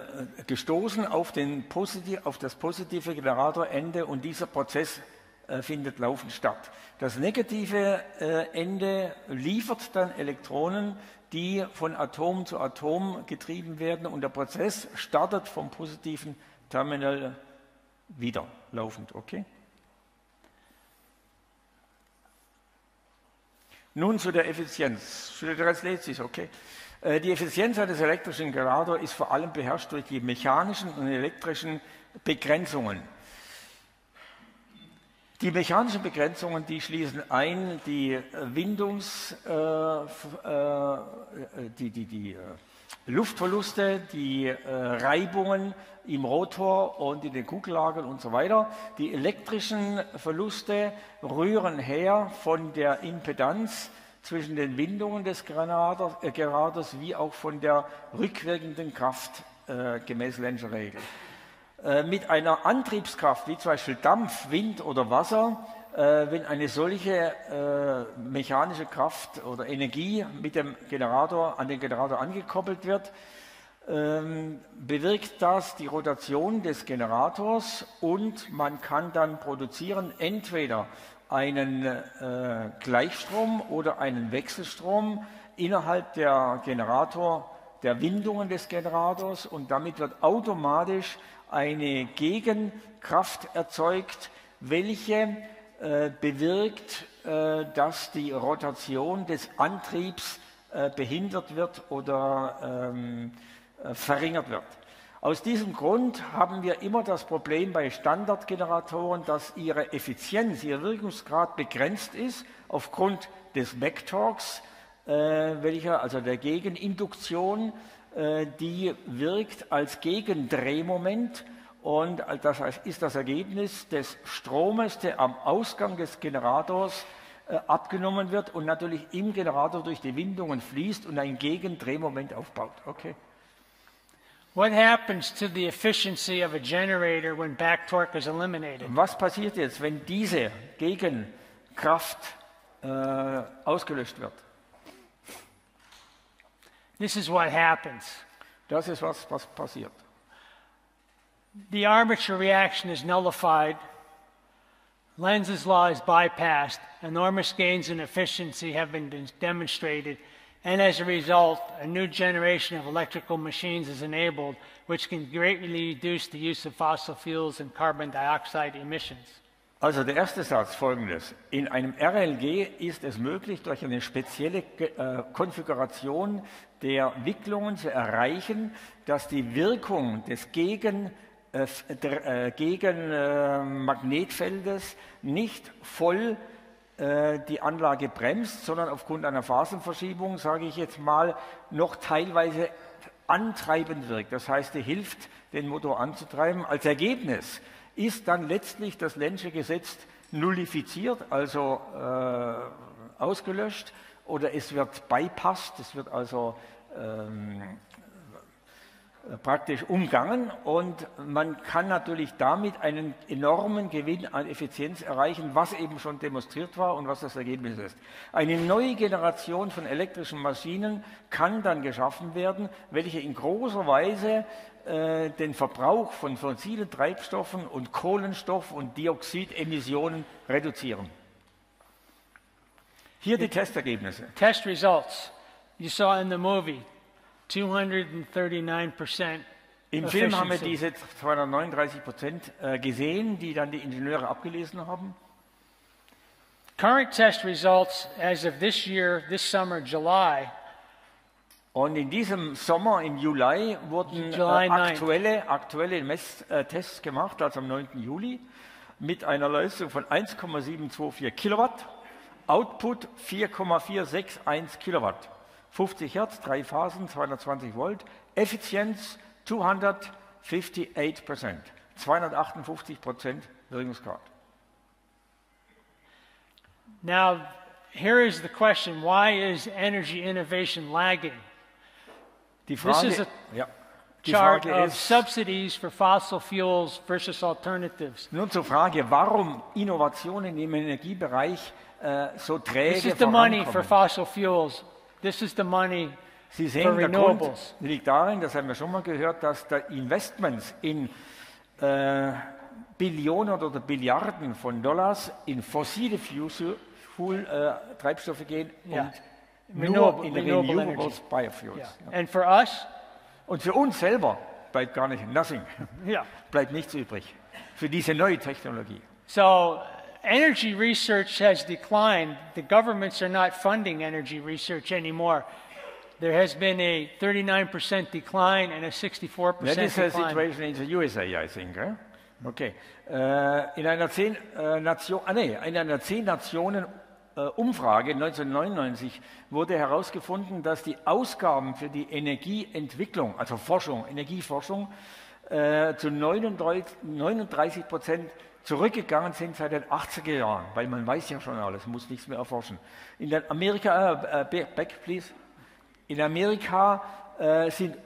[SPEAKER 2] gestoßen auf, den positiv, auf das positive Generatorende und dieser Prozess äh, findet laufend statt. Das negative äh, Ende liefert dann Elektronen, die von Atom zu Atom getrieben werden und der Prozess startet vom positiven Terminal wieder laufend, okay? Nun zu der Effizienz. Okay. Äh, die Effizienz eines elektrischen Generators ist vor allem beherrscht durch die mechanischen und elektrischen Begrenzungen. Die mechanischen Begrenzungen, die schließen ein die Windungs, äh, äh, die, die, die äh, Luftverluste, die äh, Reibungen im Rotor und in den Kugellagern und so weiter. Die elektrischen Verluste rühren her von der Impedanz zwischen den Windungen des Granaters, äh, Generators wie auch von der rückwirkenden Kraft äh, gemäß Lenzscher Regel. Äh, mit einer Antriebskraft wie zum Beispiel Dampf, Wind oder Wasser wenn eine solche äh, mechanische Kraft oder Energie mit dem Generator an den Generator angekoppelt wird, ähm, bewirkt das die Rotation des Generators und man kann dann produzieren entweder einen äh, Gleichstrom oder einen Wechselstrom innerhalb der Generator der Windungen des Generators und damit wird automatisch eine Gegenkraft erzeugt, welche äh, bewirkt, äh, dass die Rotation des Antriebs äh, behindert wird oder ähm, verringert wird. Aus diesem Grund haben wir immer das Problem bei Standardgeneratoren, dass ihre Effizienz, ihr Wirkungsgrad begrenzt ist aufgrund des äh, welcher, also der Gegeninduktion, die wirkt als Gegendrehmoment und das ist das Ergebnis des Stromes, der am Ausgang des Generators äh, abgenommen wird und natürlich im Generator durch die Windungen fließt und ein Gegendrehmoment aufbaut. Okay.
[SPEAKER 1] What happens to the efficiency of a generator when back torque is eliminated?
[SPEAKER 2] Was passiert jetzt, wenn diese Gegenkraft äh, ausgelöscht wird?
[SPEAKER 1] This is what happens.
[SPEAKER 2] Das ist was, was passiert.
[SPEAKER 1] The armature reaction is nullified. Lenz's law is bypassed. Enormous gains in efficiency have been demonstrated. And as a result, a new generation of electrical machines is enabled, which can greatly reduce the use of fossil fuels and carbon dioxide emissions.
[SPEAKER 2] Also der erste Satz folgendes. In einem RLG ist es möglich, durch eine spezielle äh, Konfiguration der Wicklungen zu erreichen, dass die Wirkung des Gegen äh, äh, gegen äh, Magnetfeldes nicht voll die Anlage bremst, sondern aufgrund einer Phasenverschiebung, sage ich jetzt mal, noch teilweise antreibend wirkt. Das heißt, die hilft, den Motor anzutreiben. Als Ergebnis ist dann letztlich das Lenzsche Gesetz nullifiziert, also äh, ausgelöscht, oder es wird bypasst, es wird also ähm, praktisch umgangen und man kann natürlich damit einen enormen Gewinn an Effizienz erreichen, was eben schon demonstriert war und was das Ergebnis ist. Eine neue Generation von elektrischen Maschinen kann dann geschaffen werden, welche in großer Weise äh, den Verbrauch von fossilen Treibstoffen und Kohlenstoff und Dioxidemissionen reduzieren. Hier die Testergebnisse.
[SPEAKER 1] Test results. you saw in the movie 239%
[SPEAKER 2] Im Film haben wir diese 239 Prozent äh, gesehen, die dann die Ingenieure abgelesen haben.
[SPEAKER 1] Current test results as of this year, this summer, July,
[SPEAKER 2] Und in diesem Sommer, im Juli, wurden äh,
[SPEAKER 1] July 9.
[SPEAKER 2] aktuelle, aktuelle Messtests gemacht, also am 9. Juli, mit einer Leistung von 1,724 Kilowatt, Output 4,461 Kilowatt, 50 Hertz, drei Phasen, 220 Volt, Effizienz 258 Prozent, 258 Prozent Wirkungsgrad.
[SPEAKER 1] Now, here is the question why is energy innovation lagging?
[SPEAKER 2] Die
[SPEAKER 1] This
[SPEAKER 2] Frage,
[SPEAKER 1] is a
[SPEAKER 2] ja,
[SPEAKER 1] Chart of
[SPEAKER 2] ist,
[SPEAKER 1] subsidies for fossil fuels versus alternatives.
[SPEAKER 2] Nun zur Frage, warum Innovationen im Energiebereich äh, so
[SPEAKER 1] This
[SPEAKER 2] träge
[SPEAKER 1] is the money for fossil fuels. This is the money
[SPEAKER 2] Sie
[SPEAKER 1] for
[SPEAKER 2] sehen, der Grund
[SPEAKER 1] renewables.
[SPEAKER 2] liegt darin, das haben wir schon mal gehört, dass der Investments in äh, Billionen oder Billiarden von Dollars in fossile Fuel, Fuel, äh, Treibstoffe gehen
[SPEAKER 1] Ja.
[SPEAKER 2] und
[SPEAKER 1] Renewable-
[SPEAKER 2] nur in
[SPEAKER 1] renewable
[SPEAKER 2] Renewables. Biofuels.
[SPEAKER 1] Yeah.
[SPEAKER 2] Ja.
[SPEAKER 1] And for us,
[SPEAKER 2] Und für uns selber bleibt gar nicht, nothing,
[SPEAKER 1] yeah.
[SPEAKER 2] bleibt nichts übrig für diese neue Technologie.
[SPEAKER 1] So energy research has declined. The governments are not funding energy research anymore. There has been a 39% decline and a 64%
[SPEAKER 2] That is a
[SPEAKER 1] decline.
[SPEAKER 2] situation in the USA, I think. eh? Okay. Äh, in einer zehn äh, Nation, ah, nee, in einer zehn Nationen äh, Umfrage 1999 wurde herausgefunden, dass die Ausgaben für die Energieentwicklung, also Forschung, Energieforschung, zu 39, 39 Prozent zurückgegangen sind seit den 80er Jahren, weil man weiß ja schon alles, muss nichts mehr erforschen. In Amerika, äh, äh, back please. In Amerika äh, sind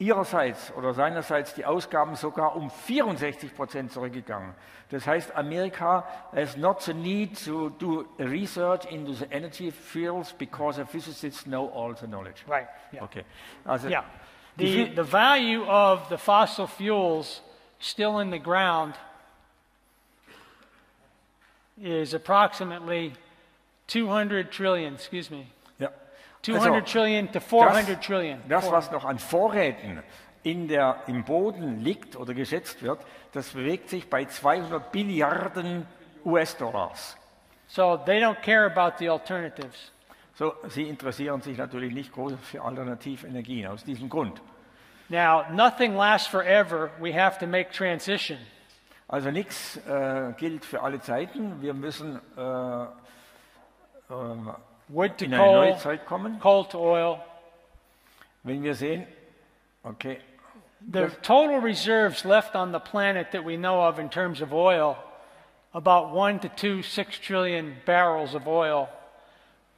[SPEAKER 2] ihrerseits oder seinerseits die Ausgaben sogar um 64 Prozent zurückgegangen. Das heißt, Amerika has not the need to do research into the energy fields because the physicists know all the knowledge.
[SPEAKER 1] Right. Yeah.
[SPEAKER 2] Okay. Also,
[SPEAKER 1] Yeah.
[SPEAKER 2] die
[SPEAKER 1] The, the value of the fossil fuels still in the ground is approximately 200 trillion, excuse me,
[SPEAKER 2] ja.
[SPEAKER 1] 200
[SPEAKER 2] Also,
[SPEAKER 1] trillion to 400
[SPEAKER 2] das,
[SPEAKER 1] trillion.
[SPEAKER 2] Das, was noch an Vorräten in der, im Boden liegt oder geschätzt wird, das bewegt sich bei 200 Billiarden US-Dollars.
[SPEAKER 1] So they don't care about the alternatives.
[SPEAKER 2] So, Sie interessieren sich natürlich nicht groß für Alternativenergien aus diesem Grund.
[SPEAKER 1] Now, nothing lasts forever. We have to make transition.
[SPEAKER 2] Also nichts äh, gilt für alle Zeiten. Wir müssen äh, äh,
[SPEAKER 1] Wood to
[SPEAKER 2] in eine neue
[SPEAKER 1] coal,
[SPEAKER 2] Zeit kommen.
[SPEAKER 1] coal to oil.
[SPEAKER 2] Wenn wir sehen, okay,
[SPEAKER 1] The total reserves left on the planet that we know of in terms of oil, about one to two, six trillion barrels of oil.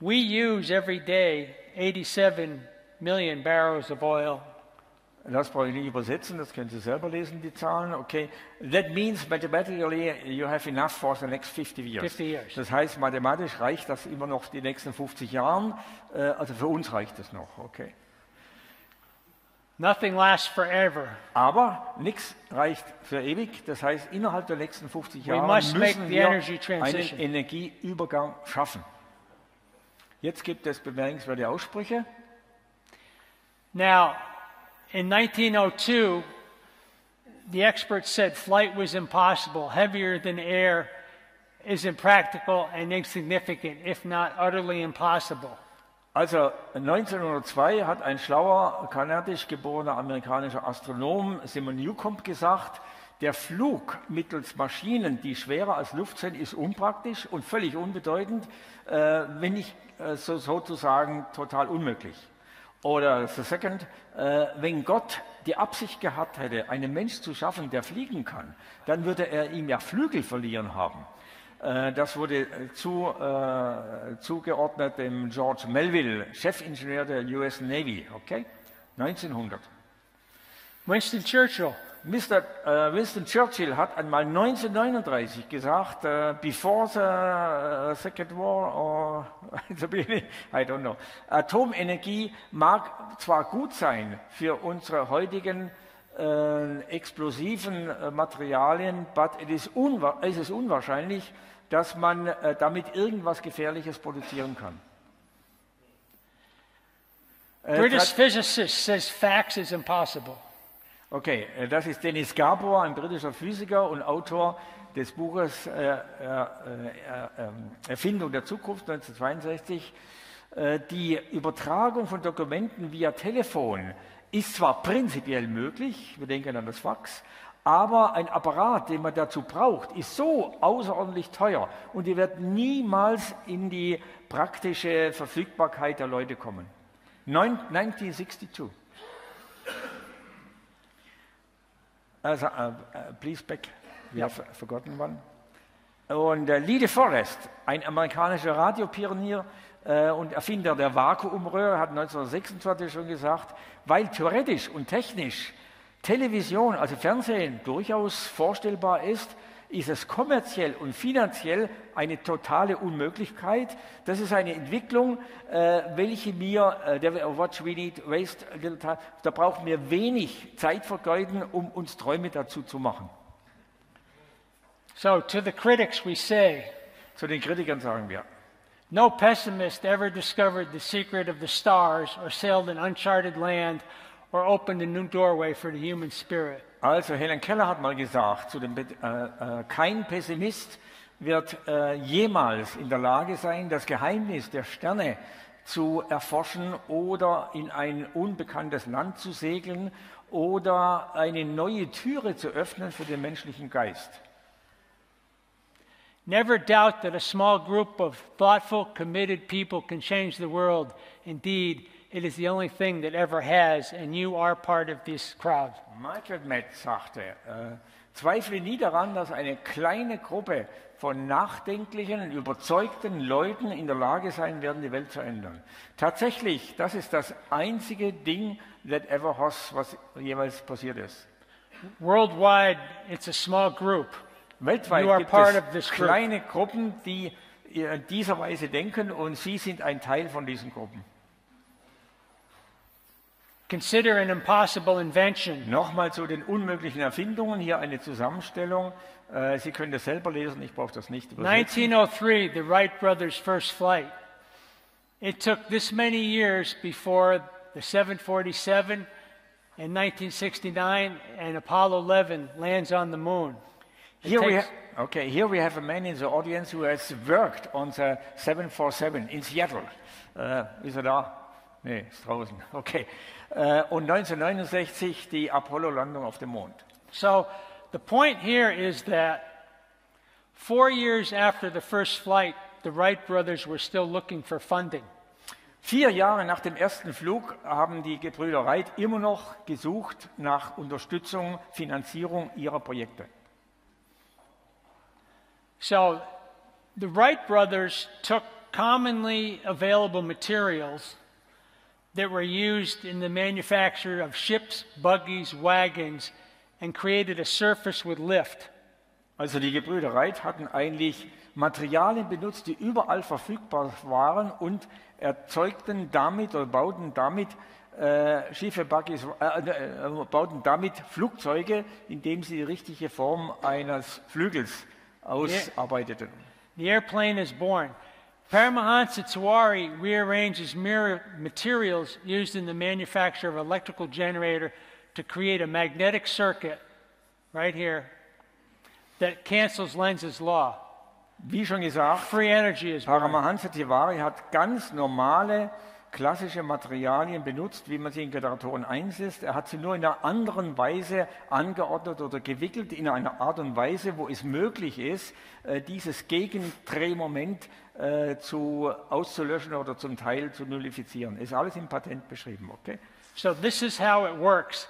[SPEAKER 1] We use every day 87 million barrels of oil.
[SPEAKER 2] Das brauche ich nicht übersetzen, das können Sie selber lesen, die Zahlen. Okay, that means mathematically you have enough for the next 50 years.
[SPEAKER 1] 50 years.
[SPEAKER 2] Das heißt, mathematisch reicht das immer noch die nächsten 50 Jahren. Äh, also für uns reicht es noch, okay.
[SPEAKER 1] Nothing lasts forever.
[SPEAKER 2] Aber nichts reicht für ewig. Das heißt, innerhalb der nächsten 50
[SPEAKER 1] We
[SPEAKER 2] Jahre
[SPEAKER 1] must make
[SPEAKER 2] müssen wir einen Energieübergang schaffen. Jetzt gibt es bemerkenswerte Aussprüche.
[SPEAKER 1] Now, in 1902, the experts said flight was impossible. Heavier than air is impractical and insignificant, if not utterly impossible.
[SPEAKER 2] Also 1902 hat ein schlauer kanadisch geborener amerikanischer Astronom Simon Newcomb gesagt, der Flug mittels Maschinen, die schwerer als Luft sind, ist unpraktisch und völlig unbedeutend, äh, wenn nicht äh, so, sozusagen total unmöglich. Oder the second, äh, wenn Gott die Absicht gehabt hätte, einen Mensch zu schaffen, der fliegen kann, dann würde er ihm ja Flügel verlieren haben. Äh, Das wurde äh, zu, äh, zugeordnet dem George Melville, Chefingenieur der US Navy, okay? 1900.
[SPEAKER 1] Winston Churchill,
[SPEAKER 2] Mr. äh, Winston Churchill hat einmal 1939 gesagt, äh, before the äh, Second War or the beginning, I don't know, Atomenergie mag zwar gut sein für unsere heutigen äh, explosiven äh, Materialien, but it is es ist unwahrscheinlich, dass man äh, damit irgendwas Gefährliches produzieren kann.
[SPEAKER 1] British physicist says fax is impossible.
[SPEAKER 2] Okay, äh, das ist Dennis Gabor, ein britischer Physiker und Autor des Buches äh, äh, äh, äh, Erfindung der Zukunft 1962. Äh, die Übertragung von Dokumenten via Telefon ist zwar prinzipiell möglich, wir denken an das Fax, aber ein Apparat, den man dazu braucht, ist so außerordentlich teuer und die wird niemals in die praktische Verfügbarkeit der Leute kommen. Neun- 1962. Also, äh, äh, please back. We have forgotten one. Und äh, Lee DeForest, ein amerikanischer Radiopionier äh, und Erfinder der Vakuumröhre, hat 1926 schon gesagt, weil theoretisch und technisch Television, also Fernsehen, durchaus vorstellbar ist, ist es kommerziell und finanziell eine totale Unmöglichkeit. Das ist eine Entwicklung, äh, welche mir, äh, der Watch We Need Waste a Little Time, da brauchen wir wenig Zeit vergeuden, um uns Träume dazu zu machen.
[SPEAKER 1] So, to the critics, we say
[SPEAKER 2] Zu den Kritikern sagen wir,
[SPEAKER 1] no pessimist ever discovered the secret of the stars or sailed an uncharted land or opened a new doorway for the human spirit.
[SPEAKER 2] Also Helen Keller hat mal gesagt, zu dem, äh, äh, kein Pessimist wird äh, jemals in der Lage sein, das Geheimnis der Sterne zu erforschen oder in ein unbekanntes Land zu segeln oder eine neue Türe zu öffnen für den menschlichen Geist.
[SPEAKER 1] Never doubt that a small group of thoughtful, committed people can change the world. Indeed, it is the only thing that ever has, and you are part of this crowd.
[SPEAKER 2] Michael Metz sagte, äh, zweifle nie daran, dass eine kleine Gruppe von nachdenklichen und überzeugten Leuten in der Lage sein werden, die Welt zu ändern. Tatsächlich, das ist das einzige Ding, that ever has, was jeweils passiert ist.
[SPEAKER 1] Worldwide, it's a small group.
[SPEAKER 2] Weltweit
[SPEAKER 1] You are
[SPEAKER 2] gibt
[SPEAKER 1] part
[SPEAKER 2] es
[SPEAKER 1] of this group.
[SPEAKER 2] kleine Gruppen, die in dieser Weise denken und Sie sind ein Teil von diesen Gruppen.
[SPEAKER 1] Consider an impossible invention.
[SPEAKER 2] Nochmal zu den unmöglichen Erfindungen, hier eine Zusammenstellung. Äh, Sie können das selber lesen, ich brauche das nicht übersetzen.
[SPEAKER 1] 1903, the Wright brothers' first flight. It took this many years before the 747 in 1969 and Apollo 11 lands on the moon. It
[SPEAKER 2] Here we, okay, here we have a man in the audience who has worked on the 747 in Seattle. Äh, ist er da? Nee, ist draußen. Okay. Äh, und 1969 die Apollo-Landung auf dem Mond.
[SPEAKER 1] So the point here is that four years after the first flight, the Wright brothers were still looking for funding.
[SPEAKER 2] Vier Jahre nach dem ersten Flug haben die Gebrüder Wright immer noch gesucht nach Unterstützung, Finanzierung ihrer Projekte.
[SPEAKER 1] So the Wright brothers took commonly available materials that were used in the manufacture of ships, buggies, wagons, and created a surface with lift.
[SPEAKER 2] Also die Gebrüder Wright hatten eigentlich Materialien benutzt, die überall verfügbar waren und erzeugten damit oder bauten damit äh, Schiffe, Buggies, äh, äh, bauten damit Flugzeuge, indem sie die richtige Form eines Flügels ausarbeiteten.
[SPEAKER 1] The airplane is born. Paramahansa rearranges mirror materials used in the manufacture of electrical generator to create a magnetic circuit right here that cancels Lenz's law.
[SPEAKER 2] Wie schon gesagt,
[SPEAKER 1] Free energy is.
[SPEAKER 2] Paramahansa Tiwari hat ganz normale klassische Materialien benutzt, wie man sie in Generatoren einsetzt. Er hat sie nur in einer anderen Weise angeordnet oder gewickelt, in einer Art und Weise, wo es möglich ist, äh, dieses Gegendrehmoment äh, zu, auszulöschen oder zum Teil zu nullifizieren. Ist alles im Patent beschrieben, okay?
[SPEAKER 1] So this is how it works.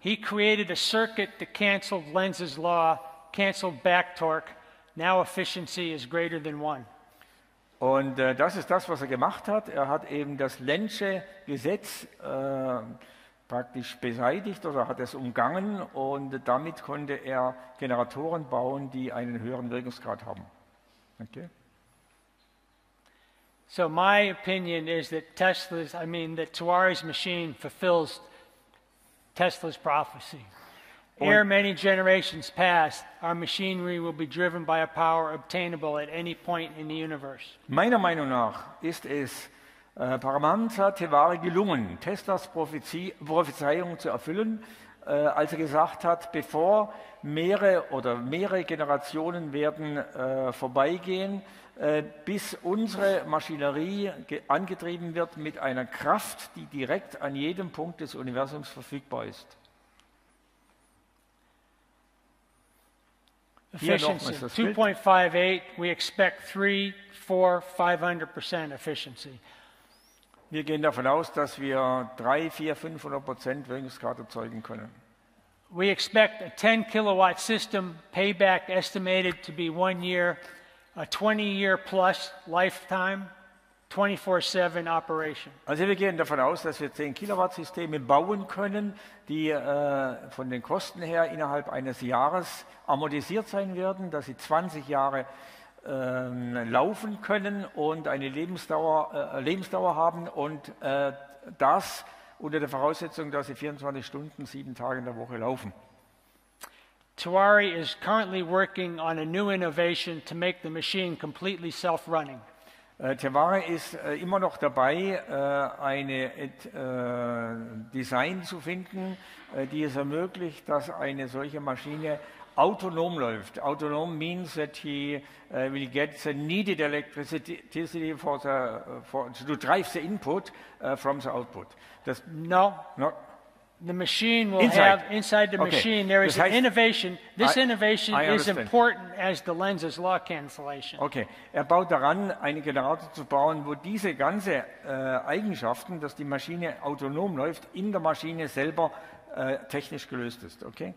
[SPEAKER 1] He created a circuit that canceled Lenz's law, canceled back torque. Now efficiency is greater than one.
[SPEAKER 2] Und äh, das ist das, was er gemacht hat. Er hat eben das Lenzsche Gesetz äh, praktisch beseitigt oder hat es umgangen und damit konnte er Generatoren bauen, die einen höheren Wirkungsgrad haben. Okay?
[SPEAKER 1] So my opinion is that Tesla's, I mean, that Tuari's machine fulfills Tesla's prophecy. Ere many generations pass, our machinery will be driven by a power obtainable at any point in the universe.
[SPEAKER 2] Meiner Meinung nach ist es Äh, Paramahansa Tewari gelungen, Teslas Prophezeiung zu erfüllen, äh, als er gesagt hat, bevor mehrere oder mehrere Generationen werden äh, vorbeigehen, äh, bis unsere Maschinerie angetrieben wird mit einer Kraft, die direkt an jedem Punkt des Universums verfügbar ist.
[SPEAKER 1] Efficiency, 2.58, we expect 3, 4, 500% efficiency.
[SPEAKER 2] Wir gehen davon aus, dass wir 3, 4, 500 Prozent Wirkungsgrad erzeugen können.
[SPEAKER 1] We expect a 10 kilowatt system, payback estimated to be one year, a 20 year plus lifetime, 24-7 operation.
[SPEAKER 2] Also wir gehen davon aus, dass wir 10 Kilowatt Systeme bauen können, die äh, von den Kosten her innerhalb eines Jahres amortisiert sein werden, dass sie 20 Jahre äh, laufen können und eine Lebensdauer, äh, Lebensdauer haben und äh, das unter der Voraussetzung, dass sie 24 Stunden, sieben Tage in der Woche laufen.
[SPEAKER 1] Tuari is currently working on a new innovation to make the machine completely self-running.
[SPEAKER 2] Äh, Teware ist äh, immer noch dabei, äh, eine äh, Design zu finden, äh, die es ermöglicht, dass eine solche Maschine autonom läuft. Autonom means that he uh, will get the needed electricity for the, for, to drive the input uh, from the output.
[SPEAKER 1] Das, no.
[SPEAKER 2] No.
[SPEAKER 1] The machine will inside. have inside the okay. machine there is innovation. This I, innovation I is important as the lens's law cancellation.
[SPEAKER 2] Okay, er baut daran, einen Generator zu bauen, wo diese ganze äh, Eigenschaften, dass die Maschine autonom läuft, in der Maschine selber äh, technisch gelöst ist. Okay?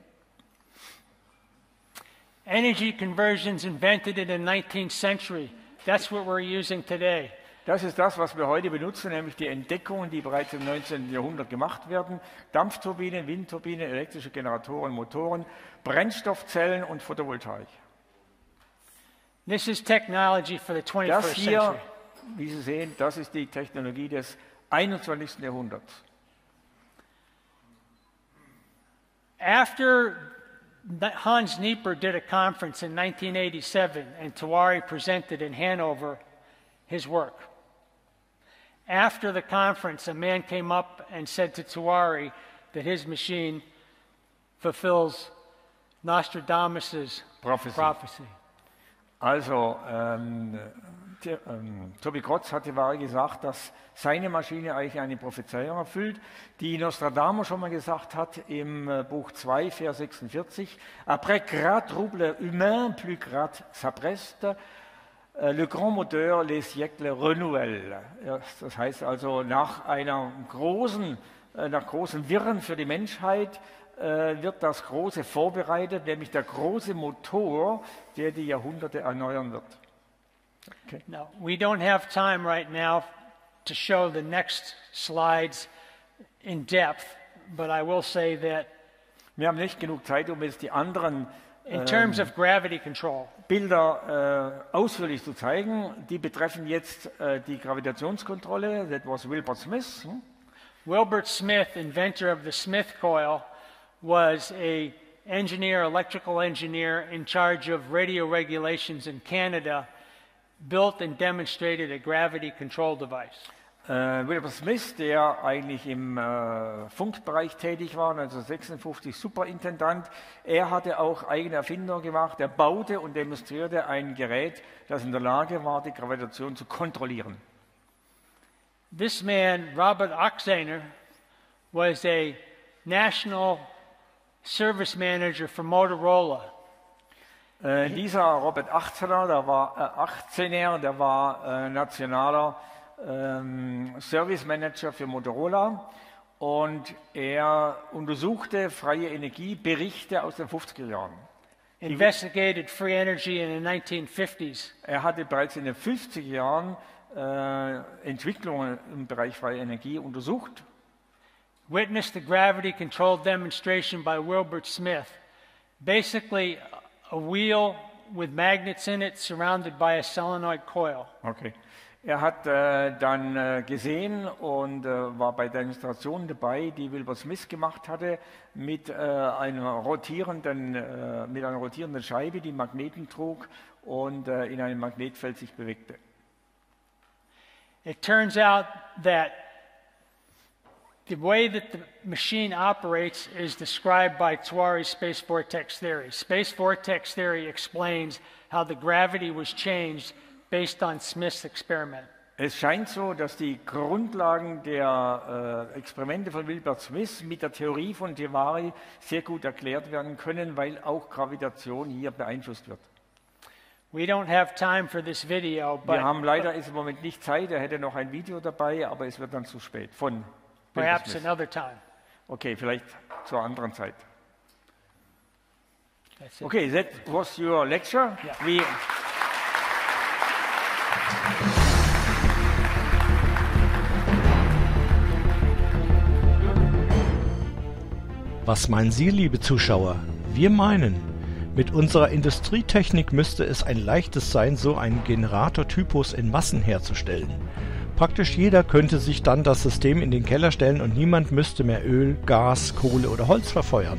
[SPEAKER 1] Energy conversions invented in the 19th century. That's what we're using today.
[SPEAKER 2] Das ist das, was wir heute benutzen, nämlich die Entdeckungen, die bereits im 19. Jahrhundert gemacht werden. Dampfturbinen, Windturbinen, elektrische Generatoren, Motoren, Brennstoffzellen und Photovoltaik.
[SPEAKER 1] This is technology for the 21st
[SPEAKER 2] das hier, wie Sie sehen, das ist die Technologie des 21. Jahrhunderts.
[SPEAKER 1] After Hans Nieper did a conference in 1987, and Tawari presented in Hanover his work. After the conference, a man came up and said to Tawari that his machine fulfills Nostradamus'
[SPEAKER 2] prophecy.
[SPEAKER 1] prophecy.
[SPEAKER 2] Also, ähm, der, ähm, Tobi Krotz hatte mal gesagt, dass seine Maschine eigentlich eine Prophezeiung erfüllt, die Nostradamus schon mal gesagt hat im äh, Buch 2, Vers 46. Après grand trouble humain, plus grand s'appreste, äh, le grand moteur, les siècles renouvelle. Das heißt also, nach einer großen, äh, nach großen Wirren für die Menschheit äh, wird das Große vorbereitet, nämlich der große Motor, der die Jahrhunderte erneuern wird.
[SPEAKER 1] Okay. Now, we don't have time right now to show the next slides in depth, but I will say that
[SPEAKER 2] wir haben nicht genug Zeit, um jetzt die anderen
[SPEAKER 1] in terms of ähm, gravity control.
[SPEAKER 2] Bilder äh, ausführlich zu zeigen. Die betreffen jetzt äh, die Gravitationskontrolle. That was Wilbert Smith. Hm?
[SPEAKER 1] Wilbert Smith, inventor of the Smith coil, was a engineer, electrical engineer in charge of radio regulations in Canada built and demonstrated a gravity control device.
[SPEAKER 2] Äh, Wilbur Smith, der eigentlich im äh, Funkbereich tätig war, 1956 Superintendant, er hatte auch eigene Erfindungen gemacht. Er baute und demonstrierte ein Gerät, das in der Lage war, die Gravitation zu kontrollieren.
[SPEAKER 1] This man, Robert Oxener, was a national service manager for Motorola.
[SPEAKER 2] Äh, dieser Robert 18er, der war äh, 18er, der war äh, nationaler ähm, Service Manager für Motorola und er untersuchte freie Energieberichte aus den 50er Jahren.
[SPEAKER 1] Investigated free energy in the 1950s.
[SPEAKER 2] Er hatte bereits in den 50er Jahren äh, Entwicklungen im Bereich freie Energie untersucht.
[SPEAKER 1] Witnessed the gravity controlled demonstration by Wilbert Smith. Basically a wheel with magnets in it surrounded by a solenoid coil.
[SPEAKER 2] Okay. Er hat äh, dann äh, gesehen und äh, war bei Demonstrationen dabei, die Wilbur Smith gemacht hatte, mit, äh, einer rotierenden, äh, mit einer rotierenden Scheibe, die Magneten trug und äh, in einem Magnetfeld sich bewegte.
[SPEAKER 1] It turns out that the way that the machine operates is described by Tuari's space vortex theory. Space vortex theory explains how the gravity was changed based on Smith's experiment.
[SPEAKER 2] Es scheint so, dass die Grundlagen der äh, Experimente von Wilbert Smith mit der Theorie von Tevari sehr gut erklärt werden können, weil auch Gravitation hier beeinflusst wird.
[SPEAKER 1] We don't have time for this video, but
[SPEAKER 2] Wir haben leider ist im Moment nicht Zeit, er hätte noch ein Video dabei, aber es wird dann zu spät. Von Wilbert
[SPEAKER 1] perhaps
[SPEAKER 2] Smith.
[SPEAKER 1] another time.
[SPEAKER 2] Okay, vielleicht zur anderen Zeit.
[SPEAKER 1] That's it.
[SPEAKER 2] Okay, that was your lecture.
[SPEAKER 1] Ja.
[SPEAKER 2] We,
[SPEAKER 4] Was meinen Sie, liebe Zuschauer? Wir meinen, mit unserer Industrietechnik müsste es ein leichtes sein, so einen Generatortypus in Massen herzustellen. Praktisch jeder könnte sich dann das System in den Keller stellen und niemand müsste mehr Öl, Gas, Kohle oder Holz verfeuern.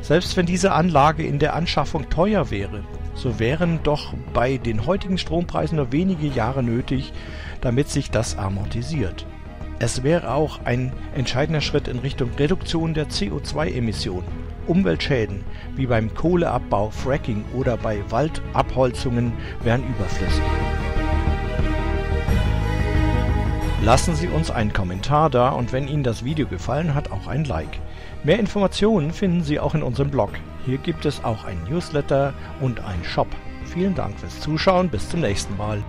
[SPEAKER 4] Selbst wenn diese Anlage in der Anschaffung teuer wäre, so wären doch bei den heutigen Strompreisen nur wenige Jahre nötig, damit sich das amortisiert. Es wäre auch ein entscheidender Schritt in Richtung Reduktion der CO2-Emissionen. Umweltschäden wie beim Kohleabbau, Fracking oder bei Waldabholzungen wären überflüssig. Lassen Sie uns einen Kommentar da und wenn Ihnen das Video gefallen hat, auch ein Like. Mehr Informationen finden Sie auch in unserem Blog. Hier gibt es auch ein Newsletter und einen Shop. Vielen Dank fürs Zuschauen, bis zum nächsten Mal.